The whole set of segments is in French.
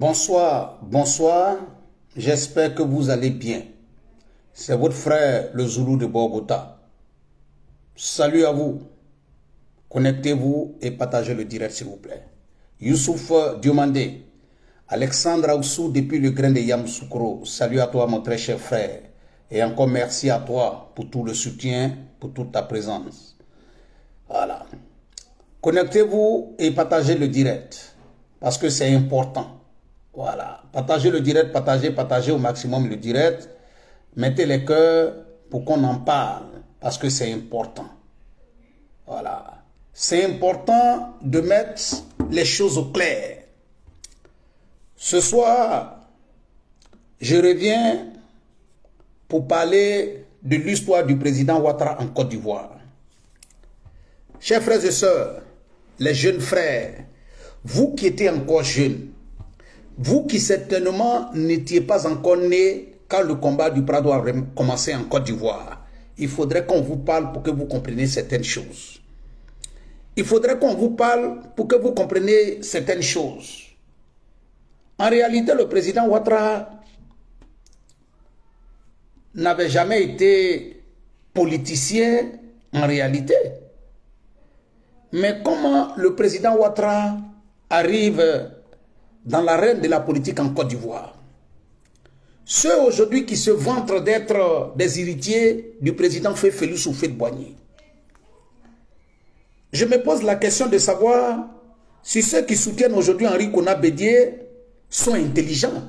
Bonsoir, bonsoir. J'espère que vous allez bien. C'est votre frère, le Zoulou de Bogota. Salut à vous. Connectez-vous et partagez le direct, s'il vous plaît. Youssouf Diomandé. Alexandre Aoussou depuis le grain de Yamoussoukro. Salut à toi, mon très cher frère. Et encore merci à toi pour tout le soutien, pour toute ta présence. Voilà. Connectez-vous et partagez le direct. Parce que c'est important. Voilà. Partagez le direct, partagez, partagez au maximum le direct. Mettez les cœurs pour qu'on en parle. Parce que c'est important. Voilà. C'est important de mettre les choses au clair. Ce soir, je reviens pour parler de l'histoire du président Ouattara en Côte d'Ivoire. Chers frères et sœurs, les jeunes frères, vous qui étiez encore jeunes, vous qui certainement n'étiez pas encore nés quand le combat du Prado a commencé en Côte d'Ivoire, il faudrait qu'on vous parle pour que vous compreniez certaines choses. Il faudrait qu'on vous parle pour que vous compreniez certaines choses. En réalité, le président Ouattara n'avait jamais été politicien en réalité. Mais comment le président Ouattara arrive dans l'arène de la politique en Côte d'Ivoire. Ceux aujourd'hui qui se vantent d'être des héritiers du président Félix ou Boigny. Je me pose la question de savoir si ceux qui soutiennent aujourd'hui Henri Kona Bédier sont intelligents.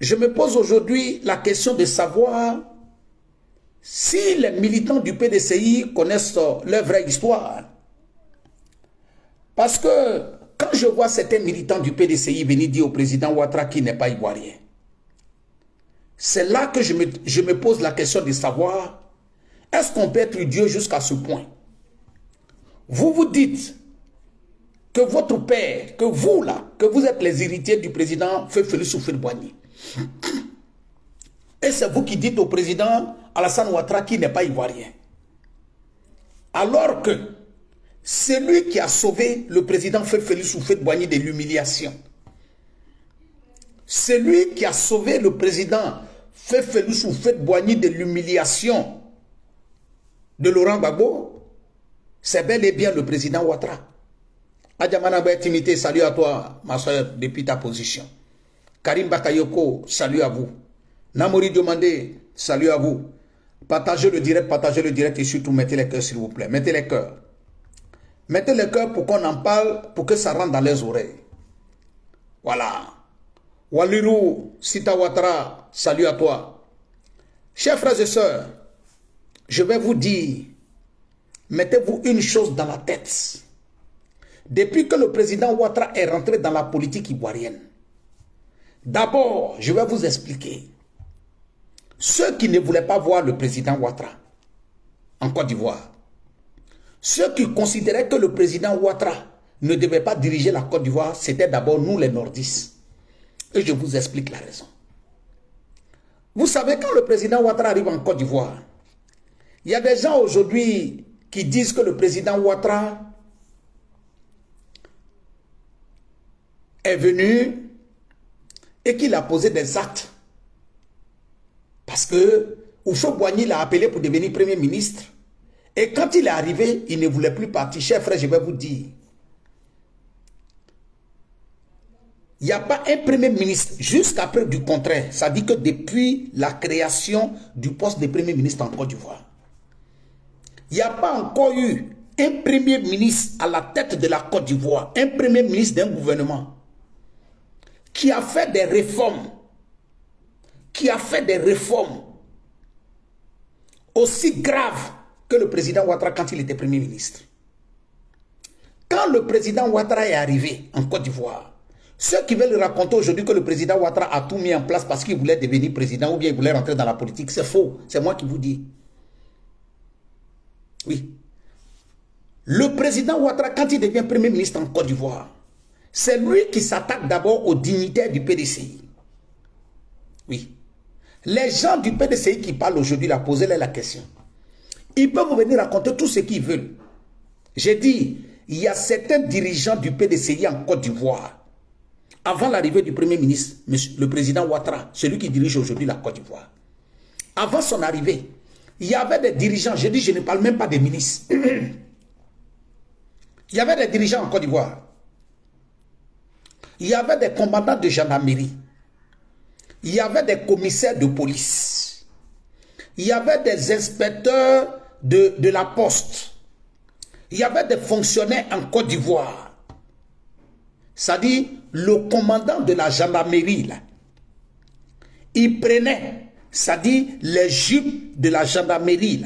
Je me pose aujourd'hui la question de savoir si les militants du PDCI connaissent leur vraie histoire. Parce que quand je vois certains militants du PDCI venir dire au président Ouattara qu'il n'est pas ivoirien, c'est là que je me, je me pose la question de savoir, est-ce qu'on peut être Dieu jusqu'à ce point? Vous vous dites que votre père, que vous là, que vous êtes les héritiers du président Félix Boigny. Et c'est vous qui dites au président Alassane Ouattara qu'il n'est pas ivoirien. Alors que c'est lui qui a sauvé le président Félix Houphouët-Boigny de l'humiliation. C'est lui qui a sauvé le président Félix Houphouët-Boigny de l'humiliation de Laurent Gbagbo. C'est bel et bien le président Ouattara. Adjamana Timité, salut à toi, ma soeur, depuis ta position. Karim Bakayoko, salut à vous. Namori Diomandé, salut à vous. Partagez le direct, partagez le direct et surtout mettez les cœurs s'il vous plaît. Mettez les cœurs. Mettez le cœur pour qu'on en parle, pour que ça rentre dans les oreilles. Voilà. Sita Ouattara, salut à toi. Chers frères et sœurs, je vais vous dire, mettez-vous une chose dans la tête. Depuis que le président Ouattara est rentré dans la politique ivoirienne, d'abord, je vais vous expliquer. Ceux qui ne voulaient pas voir le président Ouattara en Côte d'Ivoire, ceux qui considéraient que le président Ouattara ne devait pas diriger la Côte d'Ivoire, c'était d'abord nous les nordistes. Et je vous explique la raison. Vous savez, quand le président Ouattara arrive en Côte d'Ivoire, il y a des gens aujourd'hui qui disent que le président Ouattara est venu et qu'il a posé des actes. Parce que Oufo Boigny l'a appelé pour devenir premier ministre. Et quand il est arrivé, il ne voulait plus partir. Chers frères, je vais vous dire. Il n'y a pas un premier ministre, jusqu'à preuve du contraire. Ça dit que depuis la création du poste de premier ministre en Côte d'Ivoire, il n'y a pas encore eu un premier ministre à la tête de la Côte d'Ivoire, un premier ministre d'un gouvernement, qui a fait des réformes, qui a fait des réformes aussi graves que le président Ouattara quand il était Premier ministre. Quand le président Ouattara est arrivé en Côte d'Ivoire, ceux qui veulent raconter aujourd'hui que le président Ouattara a tout mis en place parce qu'il voulait devenir président ou bien il voulait rentrer dans la politique, c'est faux. C'est moi qui vous dis. Oui. Le président Ouattara, quand il devient Premier ministre en Côte d'Ivoire, c'est lui qui s'attaque d'abord aux dignitaires du PDCI. Oui. Les gens du PDCI qui parlent aujourd'hui, la posez-leur la question. Ils peuvent venir raconter tout ce qu'ils veulent. J'ai dit, il y a certains dirigeants du PDCI en Côte d'Ivoire. avant l'arrivée du Premier ministre, le président Ouattara, celui qui dirige aujourd'hui la Côte d'Ivoire, avant son arrivée, il y avait des dirigeants, je dis, je ne parle même pas des ministres. il y avait des dirigeants en Côte d'Ivoire. Il y avait des commandants de gendarmerie. Il y avait des commissaires de police. Il y avait des inspecteurs de, la poste. Il y avait des fonctionnaires en Côte d'Ivoire. C'est-à-dire, le commandant de la gendarmerie, il prenait, c'est-à-dire les jupes de la gendarmerie,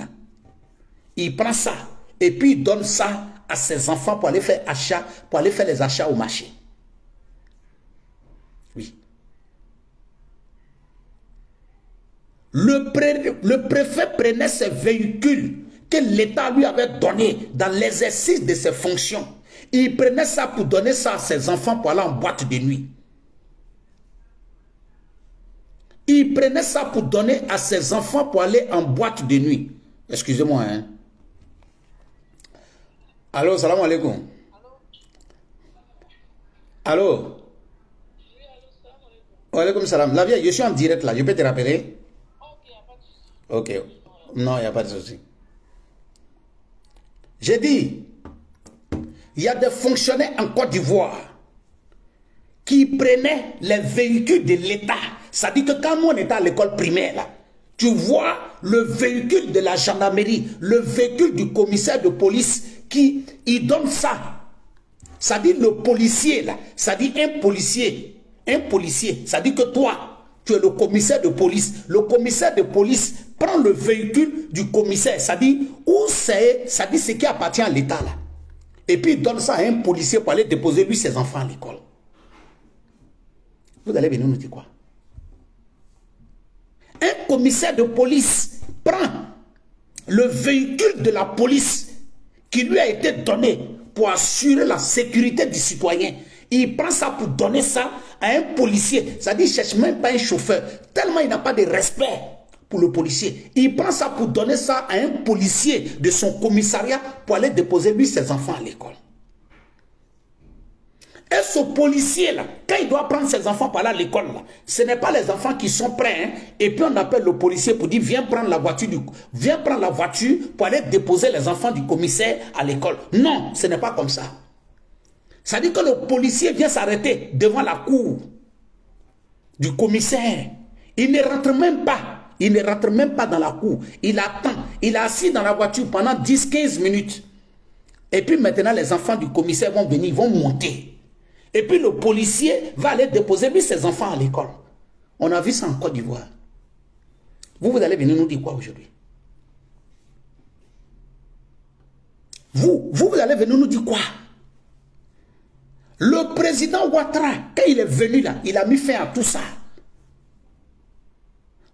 il prend ça et puis il donne ça à ses enfants pour aller faire achat, pour aller faire les achats au marché. Oui. Le préfet prenait ses véhicules l'État lui avait donnés dans l'exercice de ses fonctions il prenait ça pour donner ça à ses enfants pour aller en boîte de nuit. Il prenait ça pour donner à ses enfants pour aller en boîte de nuit. Excusez-moi. Hein. Allô, salam alaikum. Allô? Alaikum salam. La vieille, je suis en direct là. Je peux te rappeler? Ok. Non, il n'y a pas de souci. J'ai dit, il y a des fonctionnaires en Côte d'Ivoire qui prenaient les véhicules de l'État. Ça dit que quand on était à l'école primaire, tu vois le véhicule de la gendarmerie, le véhicule du commissaire de police qui il donne ça. Ça dit le policier là, ça dit un policier, un policier, ça dit que toi, tu es le commissaire de police. Le commissaire de police prend le véhicule du commissaire, ça dit où c'est, ça dit ce qui appartient à l'État là. Et puis il donne ça à un policier pour aller déposer lui ses enfants à l'école. Vous allez venir nous dire quoi? Un commissaire de police prend le véhicule de la police qui lui a été donné pour assurer la sécurité du citoyen. Il prend ça pour donner ça à un policier. Ça dit, cherche même pas un chauffeur. Tellement il n'a pas de respect le policier. Il prend ça pour donner ça à un policier de son commissariat pour aller déposer lui ses enfants à l'école. Et ce policier-là, quand il doit prendre ses enfants pour aller à l'école, ce n'est pas les enfants qui sont prêts. Hein. et puis on appelle le policier pour dire, viens prendre la voiture, du, viens prendre la voiture pour aller déposer les enfants du commissaire à l'école. Non, ce n'est pas comme ça. Ça dit que le policier vient s'arrêter devant la cour du commissaire. Il ne rentre même pas il ne rentre même pas dans la cour. Il attend. Il est assis dans la voiture pendant 10-15 minutes. Et puis maintenant, les enfants du commissaire vont venir, ils vont monter. Et puis le policier va aller déposer ses enfants à l'école. On a vu ça en Côte d'Ivoire. Vous, vous allez venir nous dire quoi aujourd'hui? Vous, vous, vous allez venir nous dire quoi? Le président Ouattara, quand il est venu là, il a mis fin à tout ça.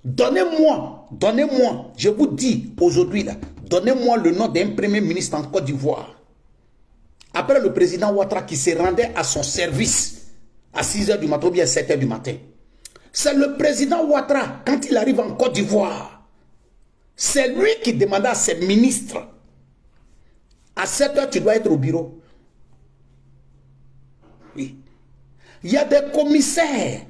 Donnez-moi, donnez-moi, je vous dis aujourd'hui donnez-moi le nom d'un premier ministre en Côte d'Ivoire. Après le président Ouattara qui se rendait à son service à 6h du matin ou bien à 7h du matin. C'est le président Ouattara, quand il arrive en Côte d'Ivoire, c'est lui qui demandait à ses ministres, à 7h tu dois être au bureau. Oui. Il y a des commissaires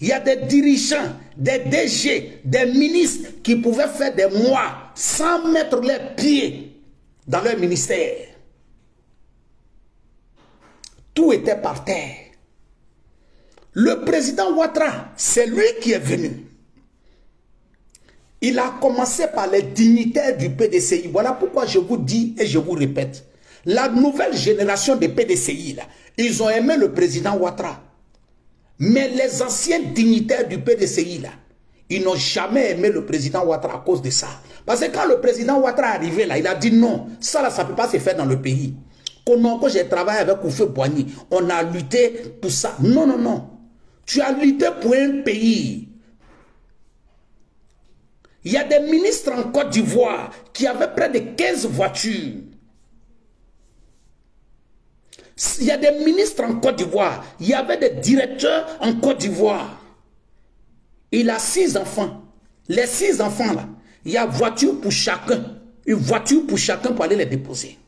il y a des dirigeants, des DG, des ministres qui pouvaient faire des mois sans mettre les pieds dans leur ministère. Tout était par terre. Le président Ouattara, c'est lui qui est venu. Il a commencé par les dignitaires du PDCI. Voilà pourquoi je vous dis et je vous répète. La nouvelle génération des PDCI, ils ont aimé le président Ouattara. Mais les anciens dignitaires du PDCI, là, ils n'ont jamais aimé le président Ouattara à cause de ça. Parce que quand le président Ouattara est arrivé là, il a dit non, ça là, ça ne peut pas se faire dans le pays. Quand j'ai travaillé avec Oufé Boigny, on a lutté pour ça. Non, non, non. Tu as lutté pour un pays. Il y a des ministres en Côte d'Ivoire qui avaient près de 15 voitures. Il y a des ministres en Côte d'Ivoire. Il y avait des directeurs en Côte d'Ivoire. Il a six enfants. Les six enfants là, il y a voiture pour chacun. Une voiture pour chacun pour aller les déposer.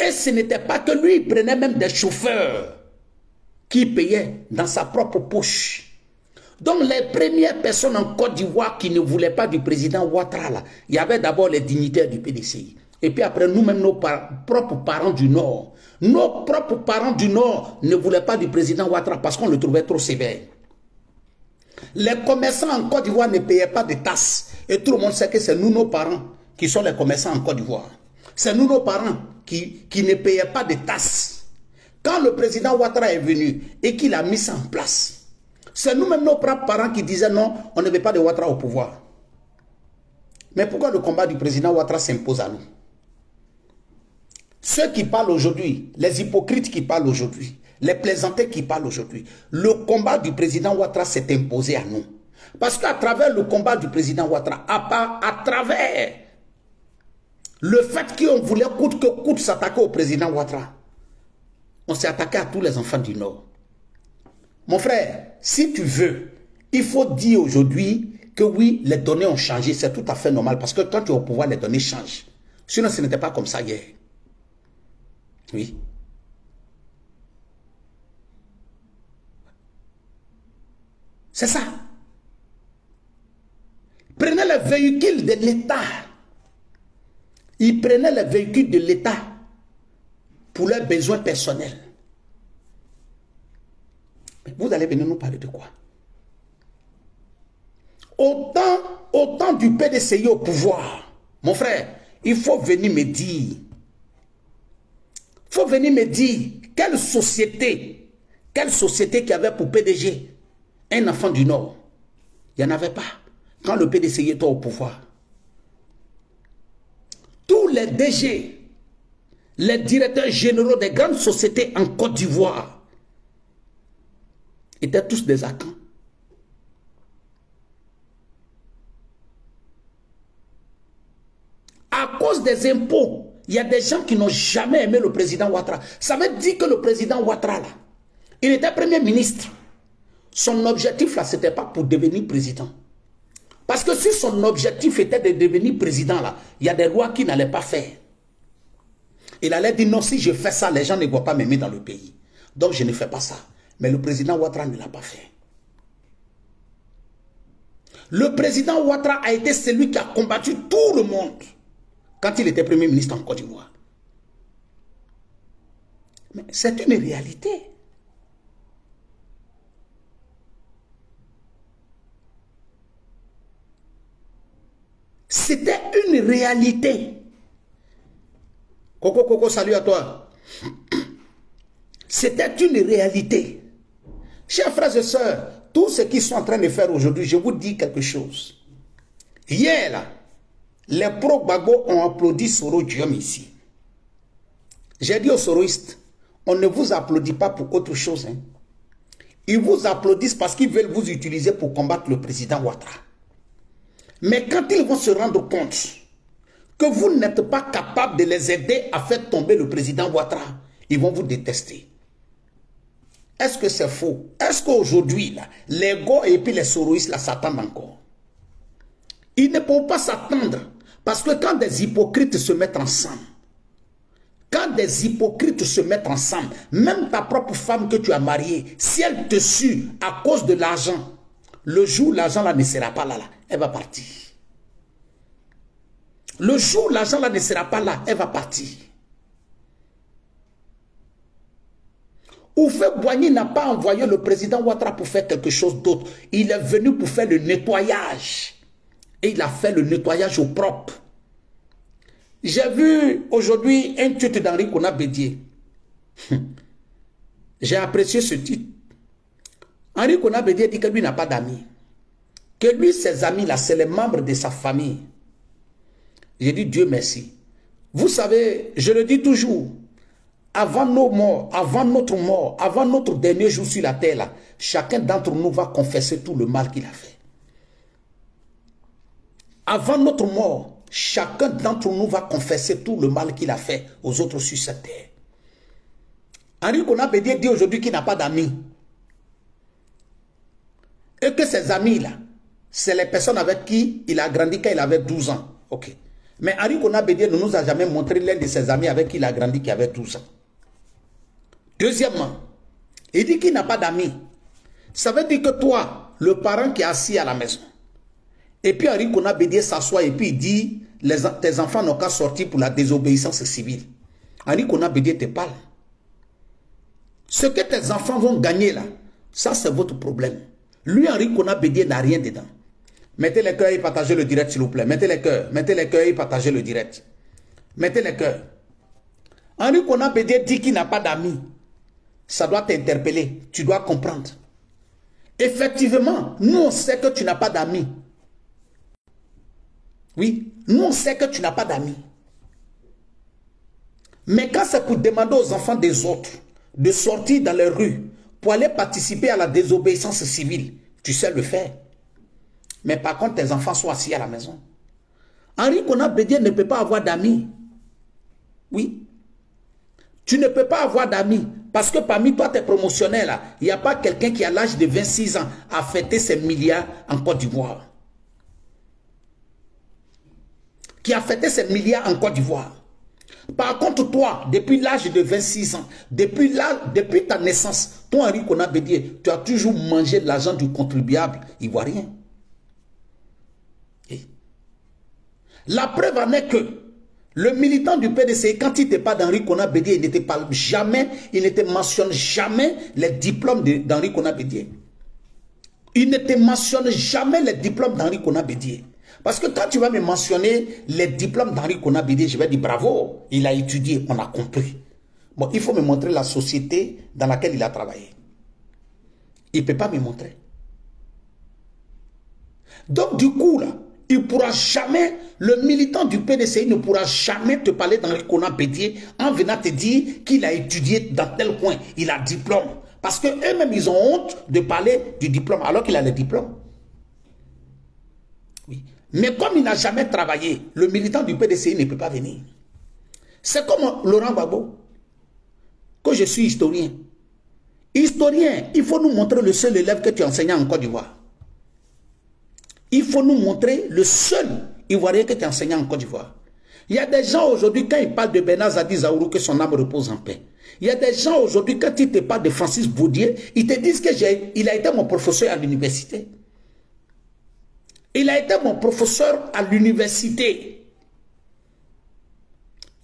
Et ce n'était pas que lui, il prenait même des chauffeurs qui payait dans sa propre poche. Donc les premières personnes en Côte d'Ivoire qui ne voulaient pas du président Ouattara, il y avait d'abord les dignitaires du PDCI. Et puis après, nous-mêmes, nos propres parents du Nord. Nos propres parents du Nord ne voulaient pas du président Ouattara parce qu'on le trouvait trop sévère. Les commerçants en Côte d'Ivoire ne payaient pas de tasses. Et tout le monde sait que c'est nous, nos parents, qui sont les commerçants en Côte d'Ivoire. C'est nous, nos parents, qui, qui ne payaient pas de tasses. Quand le président Ouattara est venu et qu'il a mis ça en place, c'est nous-mêmes, nos propres parents, qui disaient non, on ne veut pas de Ouattara au pouvoir. Mais pourquoi le combat du président Ouattara s'impose à nous? Ceux qui parlent aujourd'hui, les hypocrites qui parlent aujourd'hui, les plaisantés qui parlent aujourd'hui, le combat du président Ouattara s'est imposé à nous. Parce qu'à travers le combat du président Ouattara, à, à travers le fait qu'on voulait coûte que coûte s'attaquer au président Ouattara, on s'est attaqué à tous les enfants du Nord. Mon frère, si tu veux, il faut dire aujourd'hui que oui, les données ont changé. C'est tout à fait normal parce que quand tu es au pouvoir, les données changent. Sinon, ce n'était pas comme ça hier. Oui. C'est ça. Prenez les véhicules de l'État. Ils prenaient les véhicules de l'État pour leurs besoins personnels. vous allez venir nous parler de quoi? Autant, autant du PDCI au pouvoir, mon frère, il faut venir me dire, faut venir me dire quelle société, quelle société qui avait pour PDG un enfant du Nord. Il n'y en avait pas quand le PDCI était au pouvoir. Tous les DG, les directeurs généraux des grandes sociétés en Côte d'Ivoire étaient tous des acants. À cause des impôts, il y a des gens qui n'ont jamais aimé le président Ouattara. Ça veut dire que le président Ouattara, là, il était premier ministre. Son objectif, là, ce n'était pas pour devenir président. Parce que si son objectif était de devenir président, là, il y a des lois qu'il n'allait pas faire. Il allait dire non, si je fais ça, les gens ne vont pas m'aimer dans le pays. Donc je ne fais pas ça. Mais le président Ouattara ne l'a pas fait. Le président Ouattara a été celui qui a combattu tout le monde quand il était premier ministre en Côte d'Ivoire. Mais c'est une réalité. C'était une réalité. Coco Coco, salut à toi. C'était une réalité. Chers frères et sœurs, tout ce qu'ils sont en train de faire aujourd'hui, je vous dis quelque chose. Hier, là, les pro-Bago ont applaudi Soro Diom ici. J'ai dit aux soroistes, on ne vous applaudit pas pour autre chose. Hein. Ils vous applaudissent parce qu'ils veulent vous utiliser pour combattre le président Ouattara. Mais quand ils vont se rendre compte que vous n'êtes pas capable de les aider à faire tomber le président Ouattara, ils vont vous détester. Est-ce que c'est faux? Est-ce qu'aujourd'hui, les go et puis les soroïstes là, s'attendent encore? Ils ne peuvent pas s'attendre. Parce que quand des hypocrites se mettent ensemble, quand des hypocrites se mettent ensemble, même ta propre femme que tu as mariée, si elle te suit à cause de l'argent, le jour l'argent là ne sera pas là, elle va partir. Le jour l'argent là ne sera pas là, elle va partir. Oufé Boigny n'a pas envoyé le président Ouattara pour faire quelque chose d'autre. Il est venu pour faire le nettoyage. Et il a fait le nettoyage au propre. J'ai vu aujourd'hui un tweet d'Henri Bédier. J'ai apprécié ce titre. Henri Bédier dit que lui n'a pas d'amis. Que lui, ses amis là, c'est les membres de sa famille. J'ai dit Dieu merci. Vous savez, je le dis toujours, avant nos morts, avant notre mort, avant notre dernier jour sur la terre, chacun d'entre nous va confesser tout le mal qu'il a fait. Avant notre mort, chacun d'entre nous va confesser tout le mal qu'il a fait aux autres sur cette terre. Henri Konabédié dit aujourd'hui qu'il n'a pas d'amis. Et que ses amis-là, c'est les personnes avec qui il a grandi quand il avait 12 ans. Ok. Mais Henri Konabédié ne nous a jamais montré l'un de ses amis avec qui il a grandi qui avait 12 ans. Deuxièmement, Il dit qu'il n'a pas d'amis. Ça veut dire que toi, le parent qui est assis à la maison, et puis Henri Kona Bédier s'assoit et puis il dit tes enfants n'ont qu'à sortir pour la désobéissance civile. Henri Kona Bédier te parle. Ce que tes enfants vont gagner là, ça c'est votre problème. Lui, Henri Kona Bédier n'a rien dedans. Mettez les cœurs et partagez le direct, s'il vous plaît. Mettez les cœurs. Mettez les cœurs et partagez le direct. Mettez les cœurs. Henri Kona Bédier dit qu'il n'a pas d'amis. Ça doit t'interpeller. Tu dois comprendre. Effectivement, nous on sait que tu n'as pas d'amis. Oui, nous on sait que tu n'as pas d'amis. Mais quand c'est pour demander aux enfants des autres de sortir dans les rues pour aller participer à la désobéissance civile, tu sais le faire. Mais par contre, tes enfants sont assis à la maison. Henri Kona Bédier ne peut pas avoir d'amis. Oui. Tu ne peux pas avoir d'amis. Parce que parmi toi, tes promotionnels, il n'y a pas quelqu'un qui a l'âge de 26 ans à fêter ses milliards en Côte d'Ivoire. Qui a fêté ses milliards en Côte d'Ivoire. Par contre, toi, depuis l'âge de 26 ans, depuis, ta naissance, toi, Henri Kona Bédier, tu as toujours mangé l'argent du contribuable ivoirien. La preuve en est que le militant du PDC, quand il n'était pas d'Henri Kona Bédier, il n'était pas jamais, il ne mentionne jamais les diplômes d'Henri Kona Bédier. Il ne te mentionne jamais les diplômes d'Henri Kona Bédier. Parce que quand tu vas me mentionner les diplômes d'Henri Kona Bédier, je vais dire bravo, il a étudié, on a compris. Bon, il faut me montrer la société dans laquelle il a travaillé. Il ne peut pas me montrer. Donc du coup, là, il ne pourra jamais, le militant du PDCI ne pourra jamais te parler le Conan Bédier en venant te dire qu'il a étudié dans tel coin, il a diplôme. Parce qu'eux-mêmes, ils ont honte de parler du diplôme alors qu'il a le diplôme. Mais comme il n'a jamais travaillé, le militant du PDCI ne peut pas venir. C'est comme Laurent Gbagbo, que je suis historien. Historien, il faut nous montrer le seul élève que tu enseignais en Côte d'Ivoire. Il faut nous montrer le seul Ivoirien qui est enseignant en Côte d'Ivoire. Il y a des gens aujourd'hui, quand ils parlent de Bernard Zadi Zaourou, que son âme repose en paix. Il y a des gens aujourd'hui, quand ils te parlent de Francis Baudier, ils te disent qu'il a été mon professeur à l'université. Il a été mon professeur à l'université.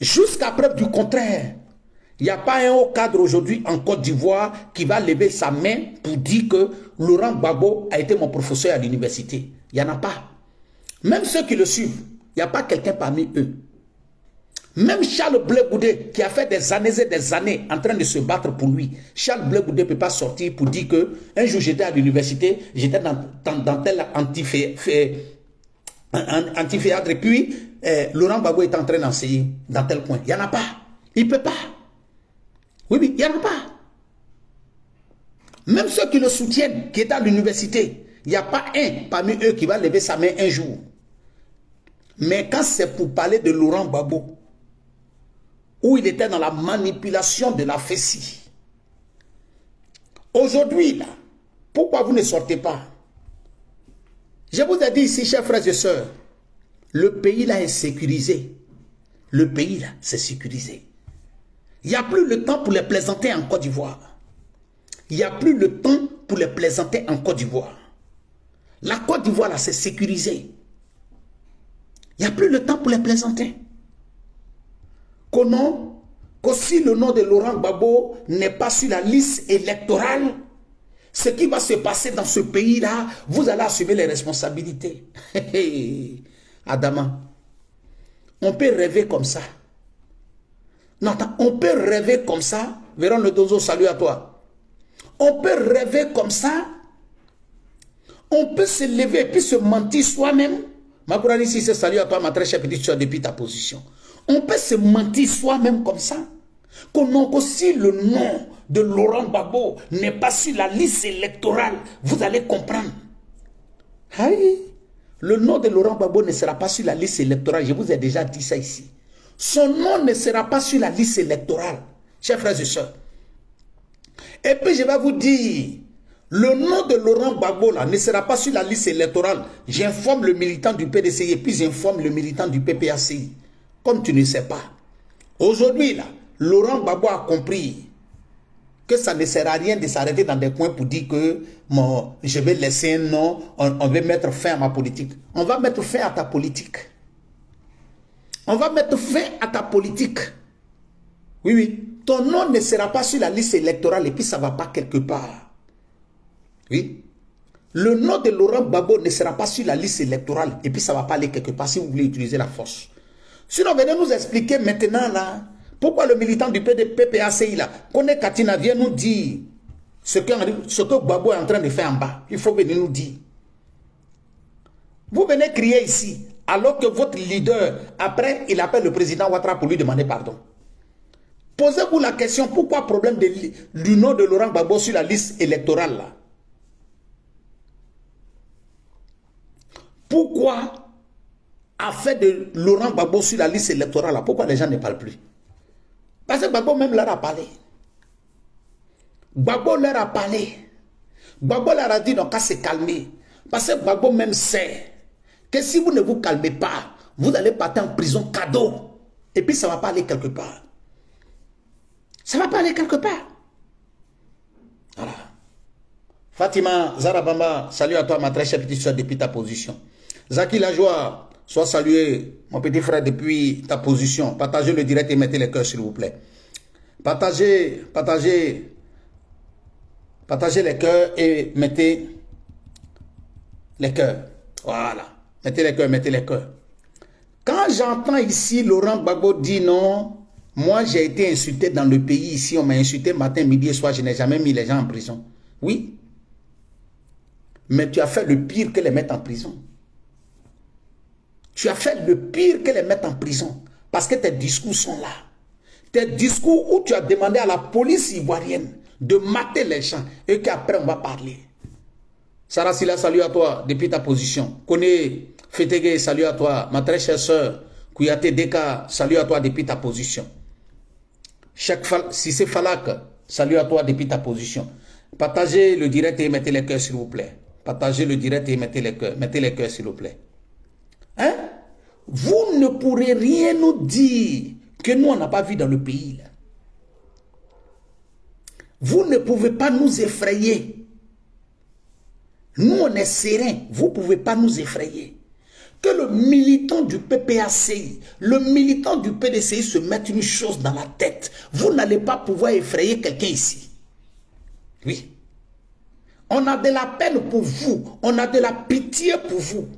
Jusqu'à preuve du contraire. Il n'y a pas un haut cadre aujourd'hui en Côte d'Ivoire qui va lever sa main pour dire que Laurent Gbagbo a été mon professeur à l'université. Il n'y en a pas. Même ceux qui le suivent, il n'y a pas quelqu'un parmi eux. Même Charles Blé qui a fait des années et des années en train de se battre pour lui, Charles Blé ne peut pas sortir pour dire que un jour j'étais à l'université, j'étais dans, dans, tel antiféadre et puis eh, Laurent Gbagbo est en train d'enseigner dans tel coin. Il n'y en a pas. Il ne peut pas. Oui, oui, il n'y en a pas. Même ceux qui le soutiennent, qui est à l'université, il n'y a pas un parmi eux qui va lever sa main un jour. Mais quand c'est pour parler de Laurent Babo, où il était dans la manipulation de la fessie, aujourd'hui, là, pourquoi vous ne sortez pas? Je vous ai dit ici, chers frères et sœurs, le pays là est sécurisé. Le pays là, c'est sécurisé. Il n'y a plus le temps pour les plaisanter en Côte d'Ivoire. Il n'y a plus le temps pour les plaisanter en Côte d'Ivoire. La Côte d'Ivoire, là, c'est sécurisé. Il n'y a plus le temps pour les plaisanter. Comment si le nom de Laurent Gbagbo n'est pas sur la liste électorale, ce qui va se passer dans ce pays-là, vous allez assumer les responsabilités. Adama, on peut rêver comme ça. Non, on peut rêver comme ça. Véron le Dozo, salut à toi. On peut rêver comme ça. On peut se lever et puis se mentir soi-même. Ma ici, c'est salut à toi, ma très chère petite depuis ta position. On peut se mentir soi-même comme ça. Que si le nom de Laurent Babo n'est pas sur la liste électorale, vous allez comprendre. Le nom de Laurent Babo ne sera pas sur la liste électorale. Je vous ai déjà dit ça ici son nom ne sera pas sur la liste électorale, chers frères et sœurs. Et puis je vais vous dire, le nom de Laurent Gbagbo ne sera pas sur la liste électorale. J'informe le militant du PDC et puis j'informe le militant du PPACI. Comme tu ne sais pas. Aujourd'hui, là, Laurent Gbagbo a compris que ça ne sert à rien de s'arrêter dans des coins pour dire que mon, je vais laisser un nom, on, va mettre fin à ma politique. On va mettre fin à ta politique. On va mettre fin à ta politique. Oui, oui. Ton nom ne sera pas sur la liste électorale et puis ça ne va pas quelque part. Oui. Le nom de Laurent Babo ne sera pas sur la liste électorale et puis ça ne va pas aller quelque part si vous voulez utiliser la force. Sinon, venez nous expliquer maintenant là, pourquoi le militant du PPACI là, Kone Katina vient nous dire ce que, ce que est en train de faire en bas. Il faut venir nous dire. Vous venez crier ici, alors que votre leader, après, il appelle le président Ouattara pour lui demander pardon. Posez-vous la question, pourquoi problème de, du nom de Laurent Gbagbo sur la liste électorale Pourquoi a fait de Laurent Gbagbo sur la liste électorale là Pourquoi les gens ne parlent plus? Parce que Gbagbo même leur a parlé. Gbagbo leur a parlé. Gbagbo leur a dit donc qu'à se calmer. Parce que Gbagbo même sait que si vous ne vous calmez pas, vous allez partir en prison cadeau. Et puis ça ne va pas aller quelque part. Ça ne va pas aller quelque part. Voilà. Fatima Zarabamba, salut à toi ma très chère petite soeur depuis ta position. Zaki Lajoie, sois salué mon petit frère depuis ta position. Partagez le direct et mettez les cœurs s'il vous plaît. Partagez, partagez, partagez les cœurs et mettez les cœurs. Voilà. Mettez les cœurs, mettez les cœurs. Quand j'entends ici Laurent Gbagbo dire non, moi j'ai été insulté dans le pays ici, on m'a insulté matin, midi et soir, je n'ai jamais mis les gens en prison. Oui. Mais tu as fait le pire que les mettre en prison. Tu as fait le pire que les mettre en prison. Parce que tes discours sont là. Tes discours où tu as demandé à la police ivoirienne de mater les gens et qu'après on va parler. Sarah Silla, salut à toi depuis ta position. Kone Fetege, salut à toi. Ma très chère soeur, Kouyaté Deka, salut à toi depuis ta position. Si c'est Falak, salut à toi depuis ta position. Partagez le direct et mettez les cœurs s'il vous plaît. Partagez le direct et mettez les cœurs. Mettez les cœurs s'il vous plaît. Hein? Vous ne pourrez rien nous dire que nous on n'a pas vu dans le pays. Vous ne pouvez pas nous effrayer. Nous, on est serein. Vous ne pouvez pas nous effrayer. Que le militant du PPACI, le militant du PDCI se mette une chose dans la tête. Vous n'allez pas pouvoir effrayer quelqu'un ici. Oui. On a de la peine pour vous. On a de la pitié pour vous.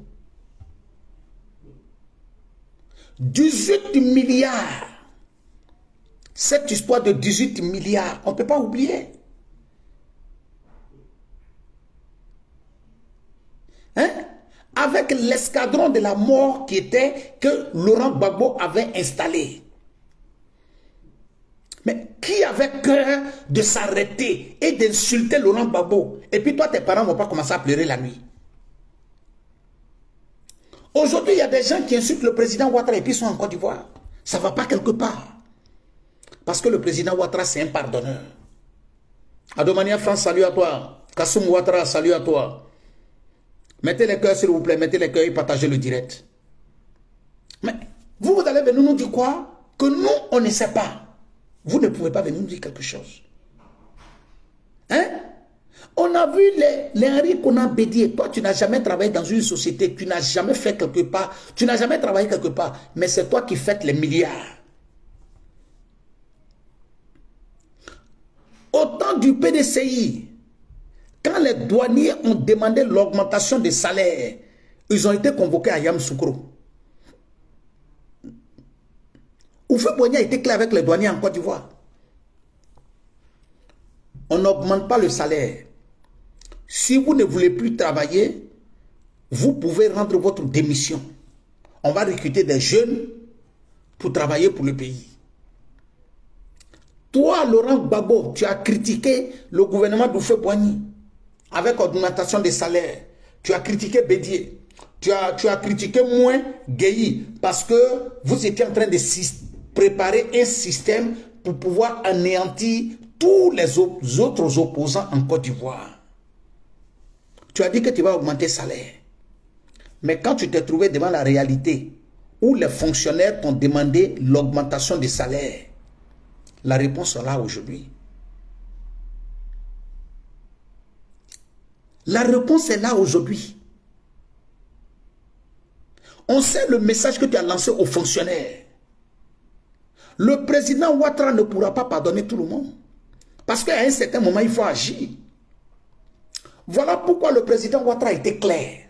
18 milliards. Cette histoire de 18 milliards, on ne peut pas oublier. Hein? Avec l'escadron de la mort qui était que Laurent Gbagbo avait installé. Mais qui avait cœur de s'arrêter et d'insulter Laurent Gbagbo? Et puis toi, tes parents ne vont pas commencer à pleurer la nuit. Aujourd'hui, il y a des gens qui insultent le président Ouattara et puis sont en Côte d'Ivoire. Ça ne va pas quelque part. Parce que le président Ouattara, c'est un pardonneur. Adomania France, salut à toi. Kassoum Ouattara, salut à toi. Mettez les cœurs, s'il vous plaît. Mettez les cœurs et partagez le direct. Mais vous, vous allez venir nous dire quoi? Que nous, on ne sait pas. Vous ne pouvez pas venir nous dire quelque chose. Hein? On a vu les, Henri qu'on a bédié. Toi, tu n'as jamais travaillé dans une société. Tu n'as jamais fait quelque part. Tu n'as jamais travaillé quelque part. Mais c'est toi qui fais les milliards. Au temps du PDCI, quand les douaniers ont demandé l'augmentation des salaires, ils ont été convoqués à Yamoussoukro. Oufé Boigny a été clair avec les douaniers en Côte d'Ivoire. On n'augmente pas le salaire. Si vous ne voulez plus travailler, vous pouvez rendre votre démission. On va recruter des jeunes pour travailler pour le pays. Toi, Laurent Gbagbo, tu as critiqué le gouvernement d'Oufé Boigny avec augmentation des salaires. Tu as critiqué Bédier. Tu as, tu as critiqué moins Guéhi parce que vous étiez en train de préparer un système pour pouvoir anéantir tous les autres opposants en Côte d'Ivoire. Tu as dit que tu vas augmenter le salaire. Mais quand tu t'es trouvé devant la réalité, où les fonctionnaires t'ont demandé l'augmentation des salaires, la réponse est là aujourd'hui. La réponse est là aujourd'hui. On sait le message que tu as lancé aux fonctionnaires. Le président Ouattara ne pourra pas pardonner tout le monde. Parce qu'à un certain moment, il faut agir. Voilà pourquoi le président Ouattara était clair.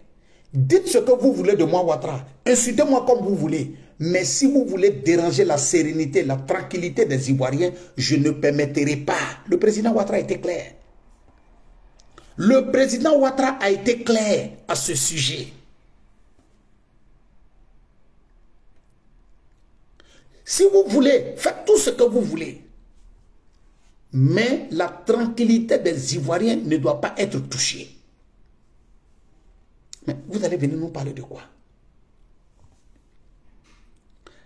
Dites ce que vous voulez de moi, Ouattara. Insultez-moi comme vous voulez. Mais si vous voulez déranger la sérénité, la tranquillité des Ivoiriens, je ne permettrai pas. Le président Ouattara était clair. Le président Ouattara a été clair à ce sujet. Si vous voulez, faites tout ce que vous voulez. Mais la tranquillité des Ivoiriens ne doit pas être touchée. Mais vous allez venir nous parler de quoi?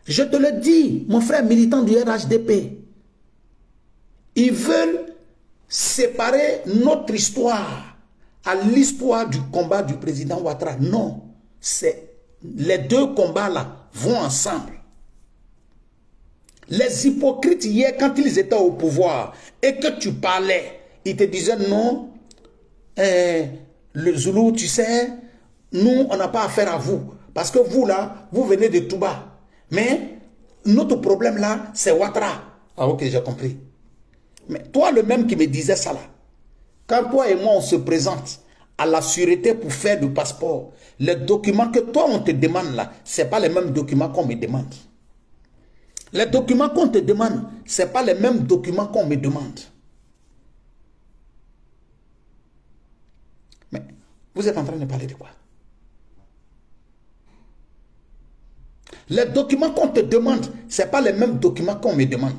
Je te le dis, mon frère militant du RHDP, ils veulent séparer notre histoire à l'histoire du combat du président Ouattara. Non, c'est les deux combats-là vont ensemble. Les hypocrites hier, quand ils étaient au pouvoir et que tu parlais, ils te disaient non, eh, le Zoulou, tu sais, nous, on n'a pas affaire à vous. Parce que vous, là, vous venez de Touba. Mais notre problème, là, c'est Ouattara. Ah, ok, j'ai compris. Mais toi, le même qui me disait ça, là, quand toi et moi, on se présente à la sûreté pour faire du passeport, les documents que toi, on te demande, là, ce pas les mêmes documents qu'on me demande. Les documents qu'on te demande, ce pas les mêmes documents qu'on me demande. Mais vous êtes en train de parler de quoi? Les documents qu'on te demande, ce pas les mêmes documents qu'on me demande.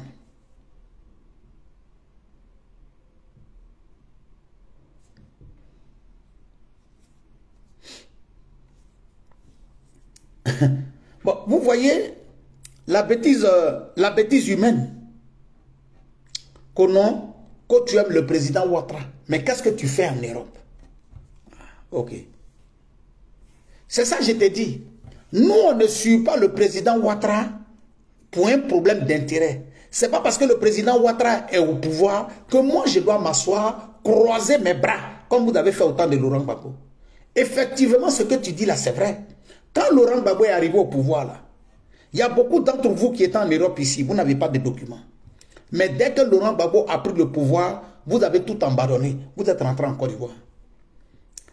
bon, vous voyez la bêtise, euh, la bêtise humaine. Que non, tu aimes le président Ouattara. Mais qu'est-ce que tu fais en Europe? Ok. C'est ça je t'ai dit. Nous, on ne suit pas le président Ouattara pour un problème d'intérêt. C'est pas parce que le président Ouattara est au pouvoir que moi, je dois m'asseoir, croiser mes bras, comme vous avez fait au temps de Laurent Gbagbo. Effectivement, ce que tu dis là, c'est vrai. Quand Laurent Gbagbo est arrivé au pouvoir, là, il y a beaucoup d'entre vous qui étaient en Europe ici, vous n'avez pas de documents. Mais dès que Laurent Gbagbo a pris le pouvoir, vous avez tout abandonné. Vous êtes rentré en Côte d'Ivoire.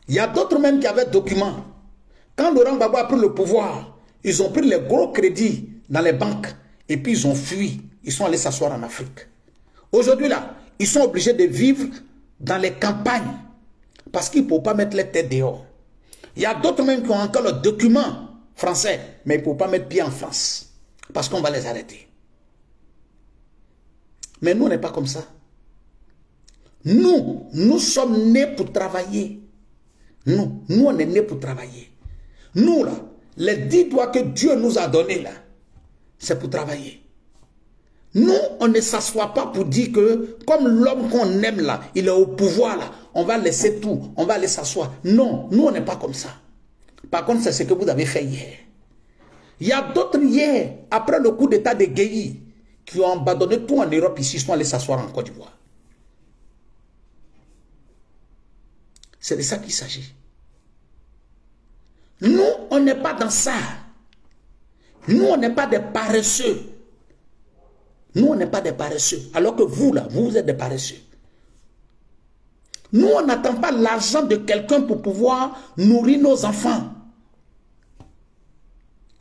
Il y a d'autres même qui avaient documents. Quand Laurent Gbagbo a pris le pouvoir, ils ont pris les gros crédits dans les banques et puis ils ont fui. Ils sont allés s'asseoir en Afrique. Aujourd'hui, là, ils sont obligés de vivre dans les campagnes parce qu'ils ne peuvent pas mettre les têtes dehors. Il y a d'autres même qui ont encore le document français, mais ils ne peuvent pas mettre pied en France parce qu'on va les arrêter. Mais nous, on n'est pas comme ça. Nous, nous sommes nés pour travailler. Nous, nous, on est nés pour travailler. Nous, là, les dix doigts que Dieu nous a donnés, là, c'est pour travailler. Nous, on ne s'assoit pas pour dire que, comme l'homme qu'on aime là, il est au pouvoir là, on va laisser tout, on va aller s'asseoir. Non, nous, on n'est pas comme ça. Par contre, c'est ce que vous avez fait hier. Il y a d'autres hier, après le coup d'état de Guéhi, qui ont abandonné tout en Europe ici, sont allés s'asseoir en Côte d'Ivoire. C'est de ça qu'il s'agit. Nous, on n'est pas dans ça. Nous, on n'est pas des paresseux. Nous, on n'est pas des paresseux. Alors que vous, là, vous êtes des paresseux. Nous, on n'attend pas l'argent de quelqu'un pour pouvoir nourrir nos enfants.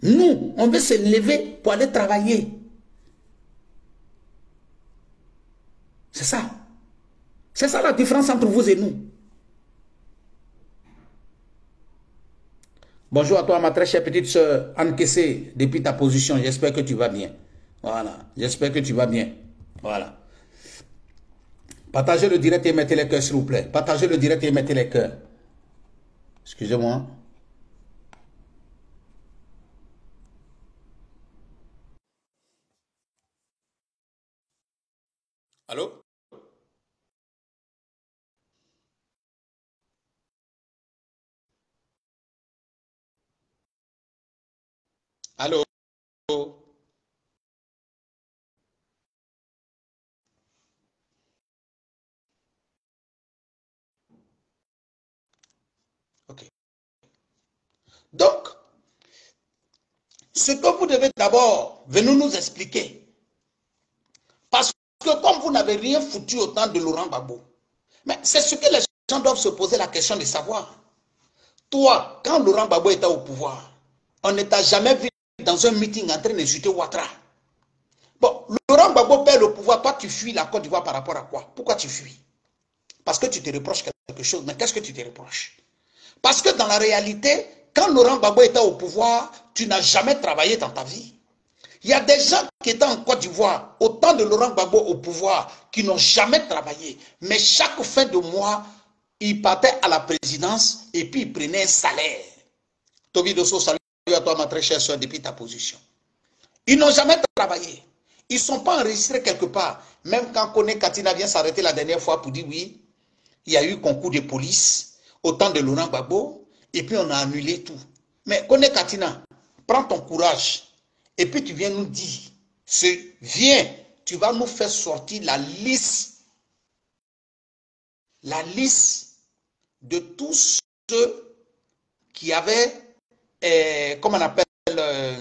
Nous, on veut se lever pour aller travailler. C'est ça. C'est ça la différence entre vous et nous. Bonjour à toi, ma très chère petite soeur, encaissée depuis ta position. J'espère que tu vas bien. Voilà. J'espère que tu vas bien. Voilà. Partagez le direct et mettez les cœurs, s'il vous plaît. Partagez le direct et mettez les cœurs. Excusez-moi. Allô? Ok. Donc, ce que vous devez d'abord venir nous expliquer, parce que comme vous n'avez rien foutu au temps de Laurent Gbagbo, mais c'est ce que les gens doivent se poser la question de savoir. Toi, quand Laurent Gbagbo était au pouvoir, on ne t'a jamais vu dans un meeting en train d'insulter Ouattara. Bon, Laurent Gbagbo perd le pouvoir, toi tu fuis la Côte d'Ivoire par rapport à quoi? Pourquoi tu fuis? Parce que tu te reproches quelque chose. Mais qu'est-ce que tu te reproches? Parce que dans la réalité, quand Laurent Gbagbo était au pouvoir, tu n'as jamais travaillé dans ta vie. Il y a des gens qui étaient en Côte d'Ivoire, au temps de Laurent Gbagbo au pouvoir, qui n'ont jamais travaillé. Mais chaque fin de mois, ils partaient à la présidence et puis ils prenaient un salaire. Toby Dosso, salut à toi, ma très chère soeur, depuis ta position. Ils n'ont jamais travaillé. Ils ne sont pas enregistrés quelque part. Même quand Kone Katina vient s'arrêter la dernière fois pour dire oui, il y a eu concours de police au temps de Laurent Gbagbo, et puis on a annulé tout. Mais Kone Katina, prends ton courage, et puis tu viens nous dire, viens, tu vas nous faire sortir la liste, la liste de tous ceux qui avaient, comment on appelle, euh,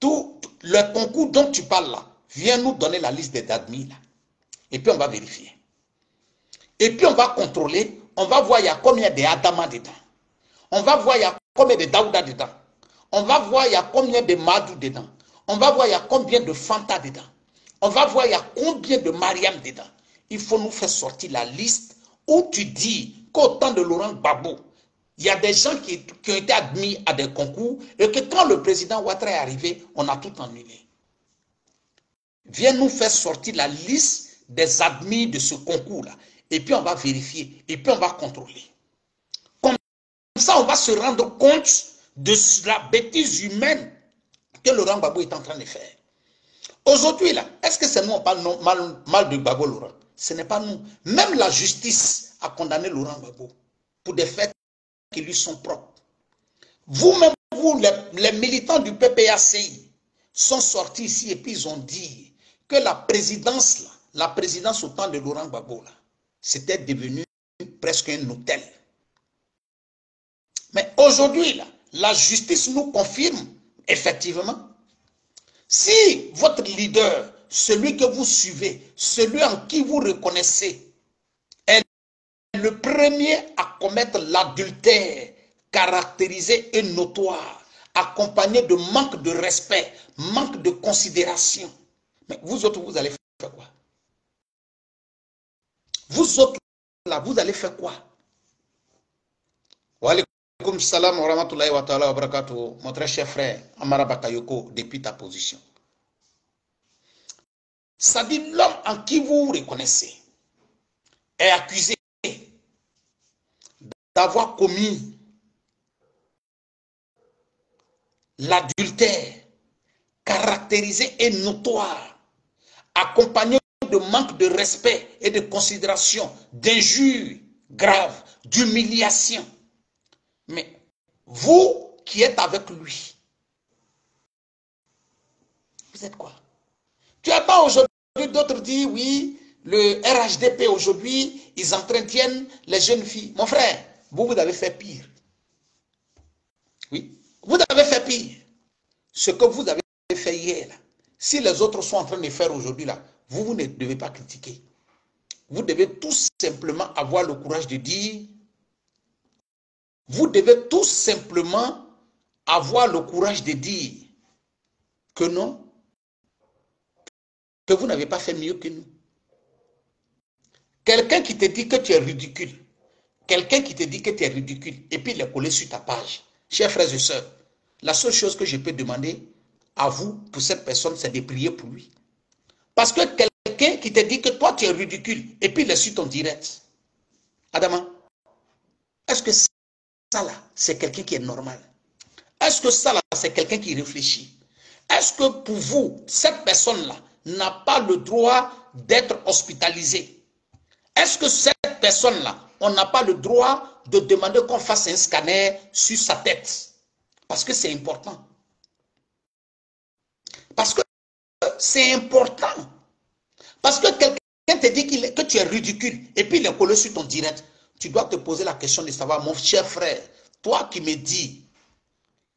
tout le concours dont tu parles là. Viens nous donner la liste des admis là. Et puis on va vérifier. Et puis on va contrôler, on va voir il y a combien de Adama dedans. On va voir il y a combien de Daouda dedans. On va voir il y a combien de Madou dedans. On va voir il y a combien de Fanta dedans. On va voir il y a combien de Mariam dedans. Il faut nous faire sortir la liste où tu dis qu'au temps de Laurent Gbagbo, il y a des gens qui, ont été admis à des concours et que quand le président Ouattara est arrivé, on a tout annulé. Viens nous faire sortir la liste des admis de ce concours-là. Et puis on va vérifier. Et puis on va contrôler. Comme ça, on va se rendre compte de la bêtise humaine que Laurent Gbagbo est en train de faire. Aujourd'hui, là, est-ce que c'est nous on parle mal, mal de Gbagbo Laurent? Ce n'est pas nous. Même la justice a condamné Laurent Gbagbo pour des faits qui lui sont propres. Vous-même, vous, les, militants du PPACI, sont sortis ici et puis ils ont dit que la présidence, la présidence au temps de Laurent Gbagbo, c'était devenu presque un hôtel. Mais aujourd'hui, la justice nous confirme effectivement. Si votre leader, celui que vous suivez, celui en qui vous reconnaissez, le premier à commettre l'adultère caractérisé et notoire, accompagné de manque de respect, manque de considération, mais vous autres, vous allez faire quoi? Vous autres, là, vous allez faire quoi? Wa salam wa rahmatullahi wa mon très cher frère Amara Bakayoko, depuis ta position. Ça dit l'homme en qui vous reconnaissez est accusé d'avoir commis l'adultère caractérisé et notoire, accompagné de manque de respect et de considération, d'injures graves, d'humiliation. Mais vous qui êtes avec lui, vous êtes quoi? Tu attends aujourd'hui d'autres dire oui, le RHDP aujourd'hui, ils entretiennent les jeunes filles. Mon frère, vous, vous avez fait pire. Oui, vous avez fait pire. Ce que vous avez fait hier, si les autres sont en train de faire aujourd'hui, là, vous, vous ne devez pas critiquer. Vous devez tout simplement avoir le courage de dire, vous devez tout simplement avoir le courage de dire que non, que vous n'avez pas fait mieux que nous. Quelqu'un qui te dit que tu es ridicule, quelqu'un qui te dit que tu es ridicule, et puis il est collé sur ta page. Chers frères et sœurs, la seule chose que je peux demander à vous, pour cette personne, c'est de prier pour lui. Parce que quelqu'un qui te dit que toi, tu es ridicule, et puis est sur ton direct. Adama, est-ce que ça, là, c'est quelqu'un qui est normal? Est-ce que ça, là, c'est quelqu'un qui réfléchit? Est-ce que pour vous, cette personne-là n'a pas le droit d'être hospitalisée? Est-ce que cette personne-là, on n'a pas le droit de demander qu'on fasse un scanner sur sa tête Parce que c'est important. Parce que c'est important. Parce que quelqu'un te dit que tu es ridicule et puis il est collé sur ton direct. Tu dois te poser la question de savoir, mon cher frère, toi qui me dis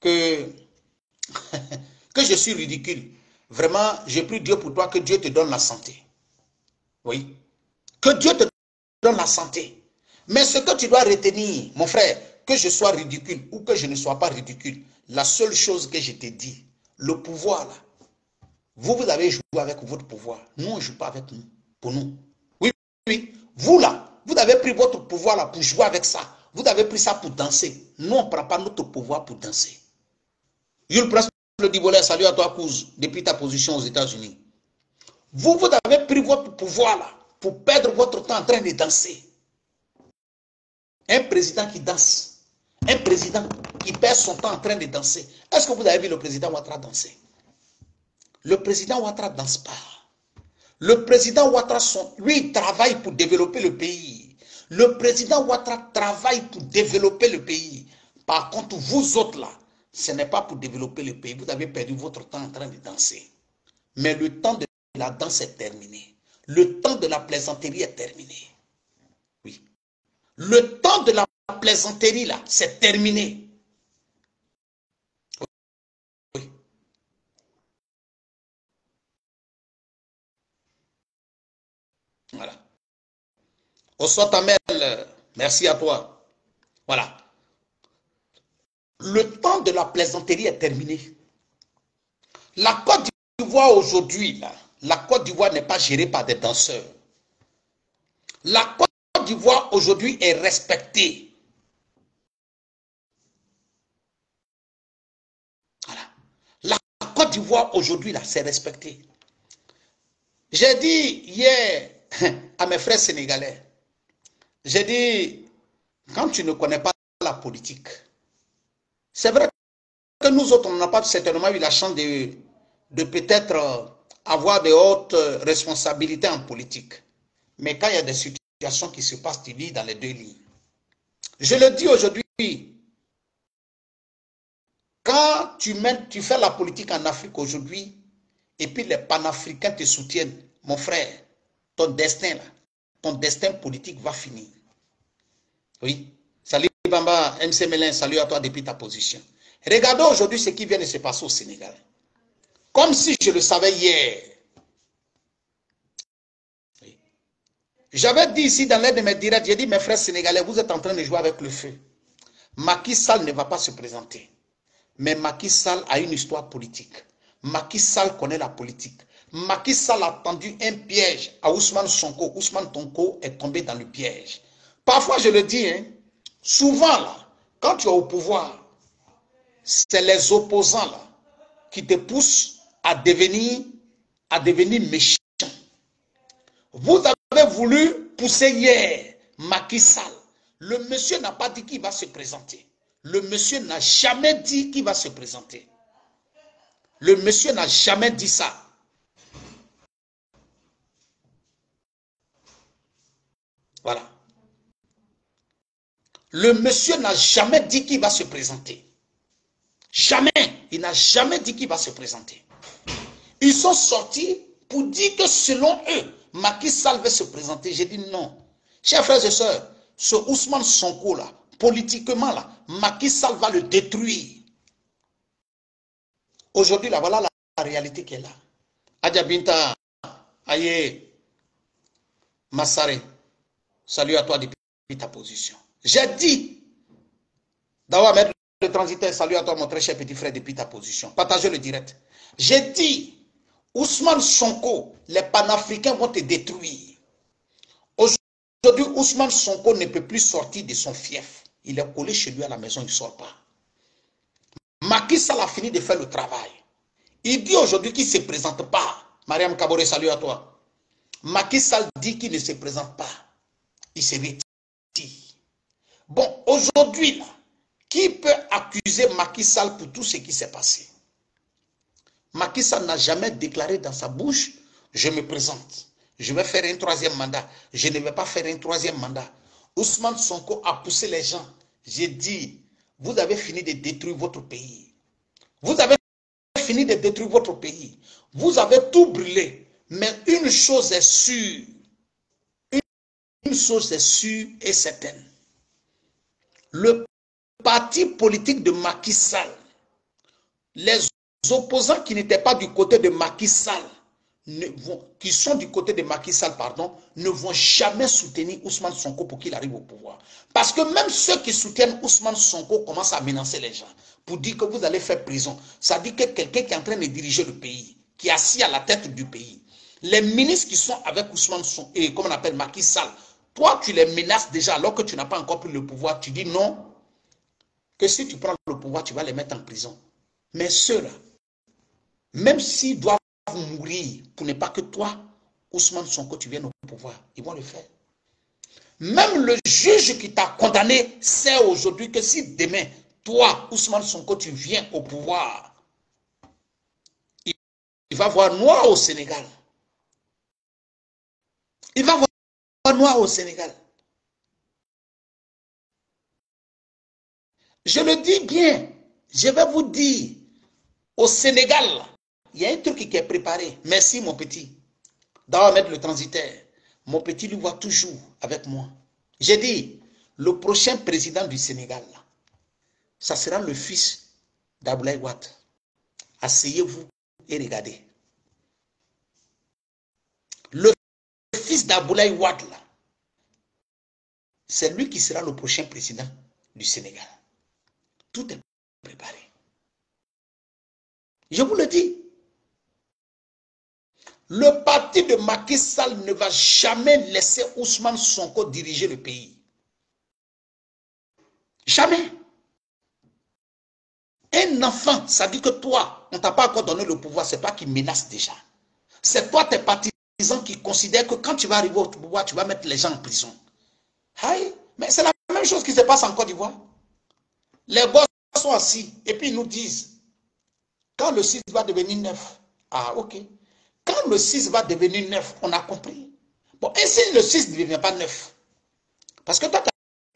que que je suis ridicule. Vraiment, j'ai pris Dieu pour toi, que Dieu te donne la santé. Oui. Que Dieu te donne la santé. Mais ce que tu dois retenir, mon frère, que je sois ridicule ou que je ne sois pas ridicule, la seule chose que je t'ai dit, le pouvoir là, vous, vous avez joué avec votre pouvoir. Nous, on ne joue pas avec nous, pour nous. Oui, oui. Vous là, vous avez pris votre pouvoir là pour jouer avec ça. Vous avez pris ça pour danser. Nous, on ne prend pas notre pouvoir pour danser. Yul Prince le Dibolais, salut à toi, Kouz, depuis ta position aux États-Unis. Vous, vous avez pris votre pouvoir là pour perdre votre temps en train de danser. Un président qui danse, un président qui perd son temps en train de danser. Est-ce que vous avez vu le président Ouattara danser? Le président Ouattara danse pas. Le président Ouattara, lui, travaille pour développer le pays. Le président Ouattara travaille pour développer le pays. Par contre, vous autres là, ce n'est pas pour développer le pays. Vous avez perdu votre temps en train de danser. Mais le temps de la danse est terminé. Le temps de la plaisanterie est terminé. Le temps de la plaisanterie, là, c'est terminé. Oui. Voilà. ta mère, merci à toi. Voilà. Le temps de la plaisanterie est terminé. La Côte d'Ivoire aujourd'hui, là, la Côte d'Ivoire n'est pas gérée par des danseurs. La Côte d'Ivoire aujourd'hui est respectée. Voilà. La Côte d'Ivoire aujourd'hui, là, c'est respecté. J'ai dit hier à mes frères sénégalais, j'ai dit, quand tu ne connais pas la politique, c'est vrai que nous autres, on n'a pas certainement eu la chance de, de peut-être avoir de hautes responsabilités en politique. Mais quand il y a des situations qui se passent, tu lis dans les deux lignes. Je le dis aujourd'hui, quand tu, mènes, tu fais la politique en Afrique aujourd'hui, et puis les panafricains te soutiennent, mon frère, ton destin, ton destin politique va finir. Oui. Salut Bamba, MC Melin, salut à toi depuis ta position. Regardons aujourd'hui ce qui vient de se passer au Sénégal. Comme si je le savais hier. J'avais dit ici dans l'aide de mes directs, j'ai dit, mes frères sénégalais, vous êtes en train de jouer avec le feu. Macky Sall ne va pas se présenter. Mais Macky Sall a une histoire politique. Macky Sall connaît la politique. Macky Sall a tendu un piège à Ousmane Sonko. Ousmane Tonko est tombé dans le piège. Parfois, je le dis, hein, souvent, là, quand tu es au pouvoir, c'est les opposants là, qui te poussent à devenir, à devenir méchant. Vous avez voulu pousser hier Macky. Le monsieur n'a pas dit qu'il va se présenter. Le monsieur n'a jamais dit qu'il va se présenter. Le monsieur n'a jamais dit ça. Voilà. Le monsieur n'a jamais dit qu'il va se présenter. Jamais. Il n'a jamais dit qu'il va se présenter. Ils sont sortis pour dire que selon eux, Macky Sall va se présenter. J'ai dit non. Chers frères et sœurs, ce Ousmane Sonko là, politiquement là, Macky Sall va le détruire. Aujourd'hui là, voilà la, réalité qui est là. Adja Binta, Aye, Massare, salut à toi depuis ta position. J'ai dit, d'avoir mettre le transitaire, salut à toi mon très cher petit frère depuis ta position. Partagez le direct. J'ai dit, Ousmane Sonko, les panafricains vont te détruire. Aujourd'hui, Ousmane Sonko ne peut plus sortir de son fief. Il est collé chez lui à la maison, il ne sort pas. Macky Sall a fini de faire le travail. Il dit aujourd'hui qu'il ne se présente pas. Mariam Kabore, salut à toi. Macky Sall dit qu'il ne se présente pas. Il se retire. Bon, aujourd'hui, qui peut accuser Macky Sall pour tout ce qui s'est passé? Macky Sall n'a jamais déclaré dans sa bouche, je me présente, je vais faire un troisième mandat, je ne vais pas faire un troisième mandat. Ousmane Sonko a poussé les gens. J'ai dit, vous avez fini de détruire votre pays. Vous avez fini de détruire votre pays. Vous avez tout brûlé. Mais une chose est sûre. Une chose est sûre et certaine. Le parti politique de Macky Sall, les opposants qui n'étaient pas du côté de Macky Sall, qui sont du côté de Macky Sall, pardon, ne vont jamais soutenir Ousmane Sonko pour qu'il arrive au pouvoir. Parce que même ceux qui soutiennent Ousmane Sonko commencent à menacer les gens pour dire que vous allez faire prison. Ça dit que quelqu'un qui est en train de diriger le pays, qui est assis à la tête du pays, les ministres qui sont avec Ousmane Sonko, et comme on appelle Macky Sall, toi tu les menaces déjà alors que tu n'as pas encore pris le pouvoir. Tu dis non, que si tu prends le pouvoir, tu vas les mettre en prison. Mais ceux-là, même s'ils doivent mourir pour ne pas que toi, Ousmane Sonko, tu viennes au pouvoir, ils vont le faire. Même le juge qui t'a condamné sait aujourd'hui que si demain, toi, Ousmane Sonko, tu viens au pouvoir, il, va voir noir au Sénégal. Il va voir noir au Sénégal. Je le dis bien, je vais vous dire, au Sénégal, il y a un truc qui est préparé. Merci mon petit. Mettre le transitaire. Mon petit lui voit toujours avec moi. J'ai dit, le prochain président du Sénégal, ça sera le fils d'Aboulaye Wade. Asseyez-vous et regardez. Le fils d'Aboulaye Wade, c'est lui qui sera le prochain président du Sénégal. Tout est préparé. Je vous le dis. Le parti de Macky Sall ne va jamais laisser Ousmane Sonko diriger le pays. Jamais. Un enfant, ça dit que toi, on ne t'a pas encore donné le pouvoir, c'est toi qui menace déjà. C'est toi, tes partisans qui considèrent que quand tu vas arriver au pouvoir, tu vas mettre les gens en prison. Aïe, mais c'est la même chose qui se passe en Côte d'Ivoire. Les gosses sont assis et puis ils nous disent, quand le 6 va devenir 9, ah ok, quand le 6 va devenir 9, on a compris. Bon, et si le 6 ne devient pas 9 Parce que toi, tu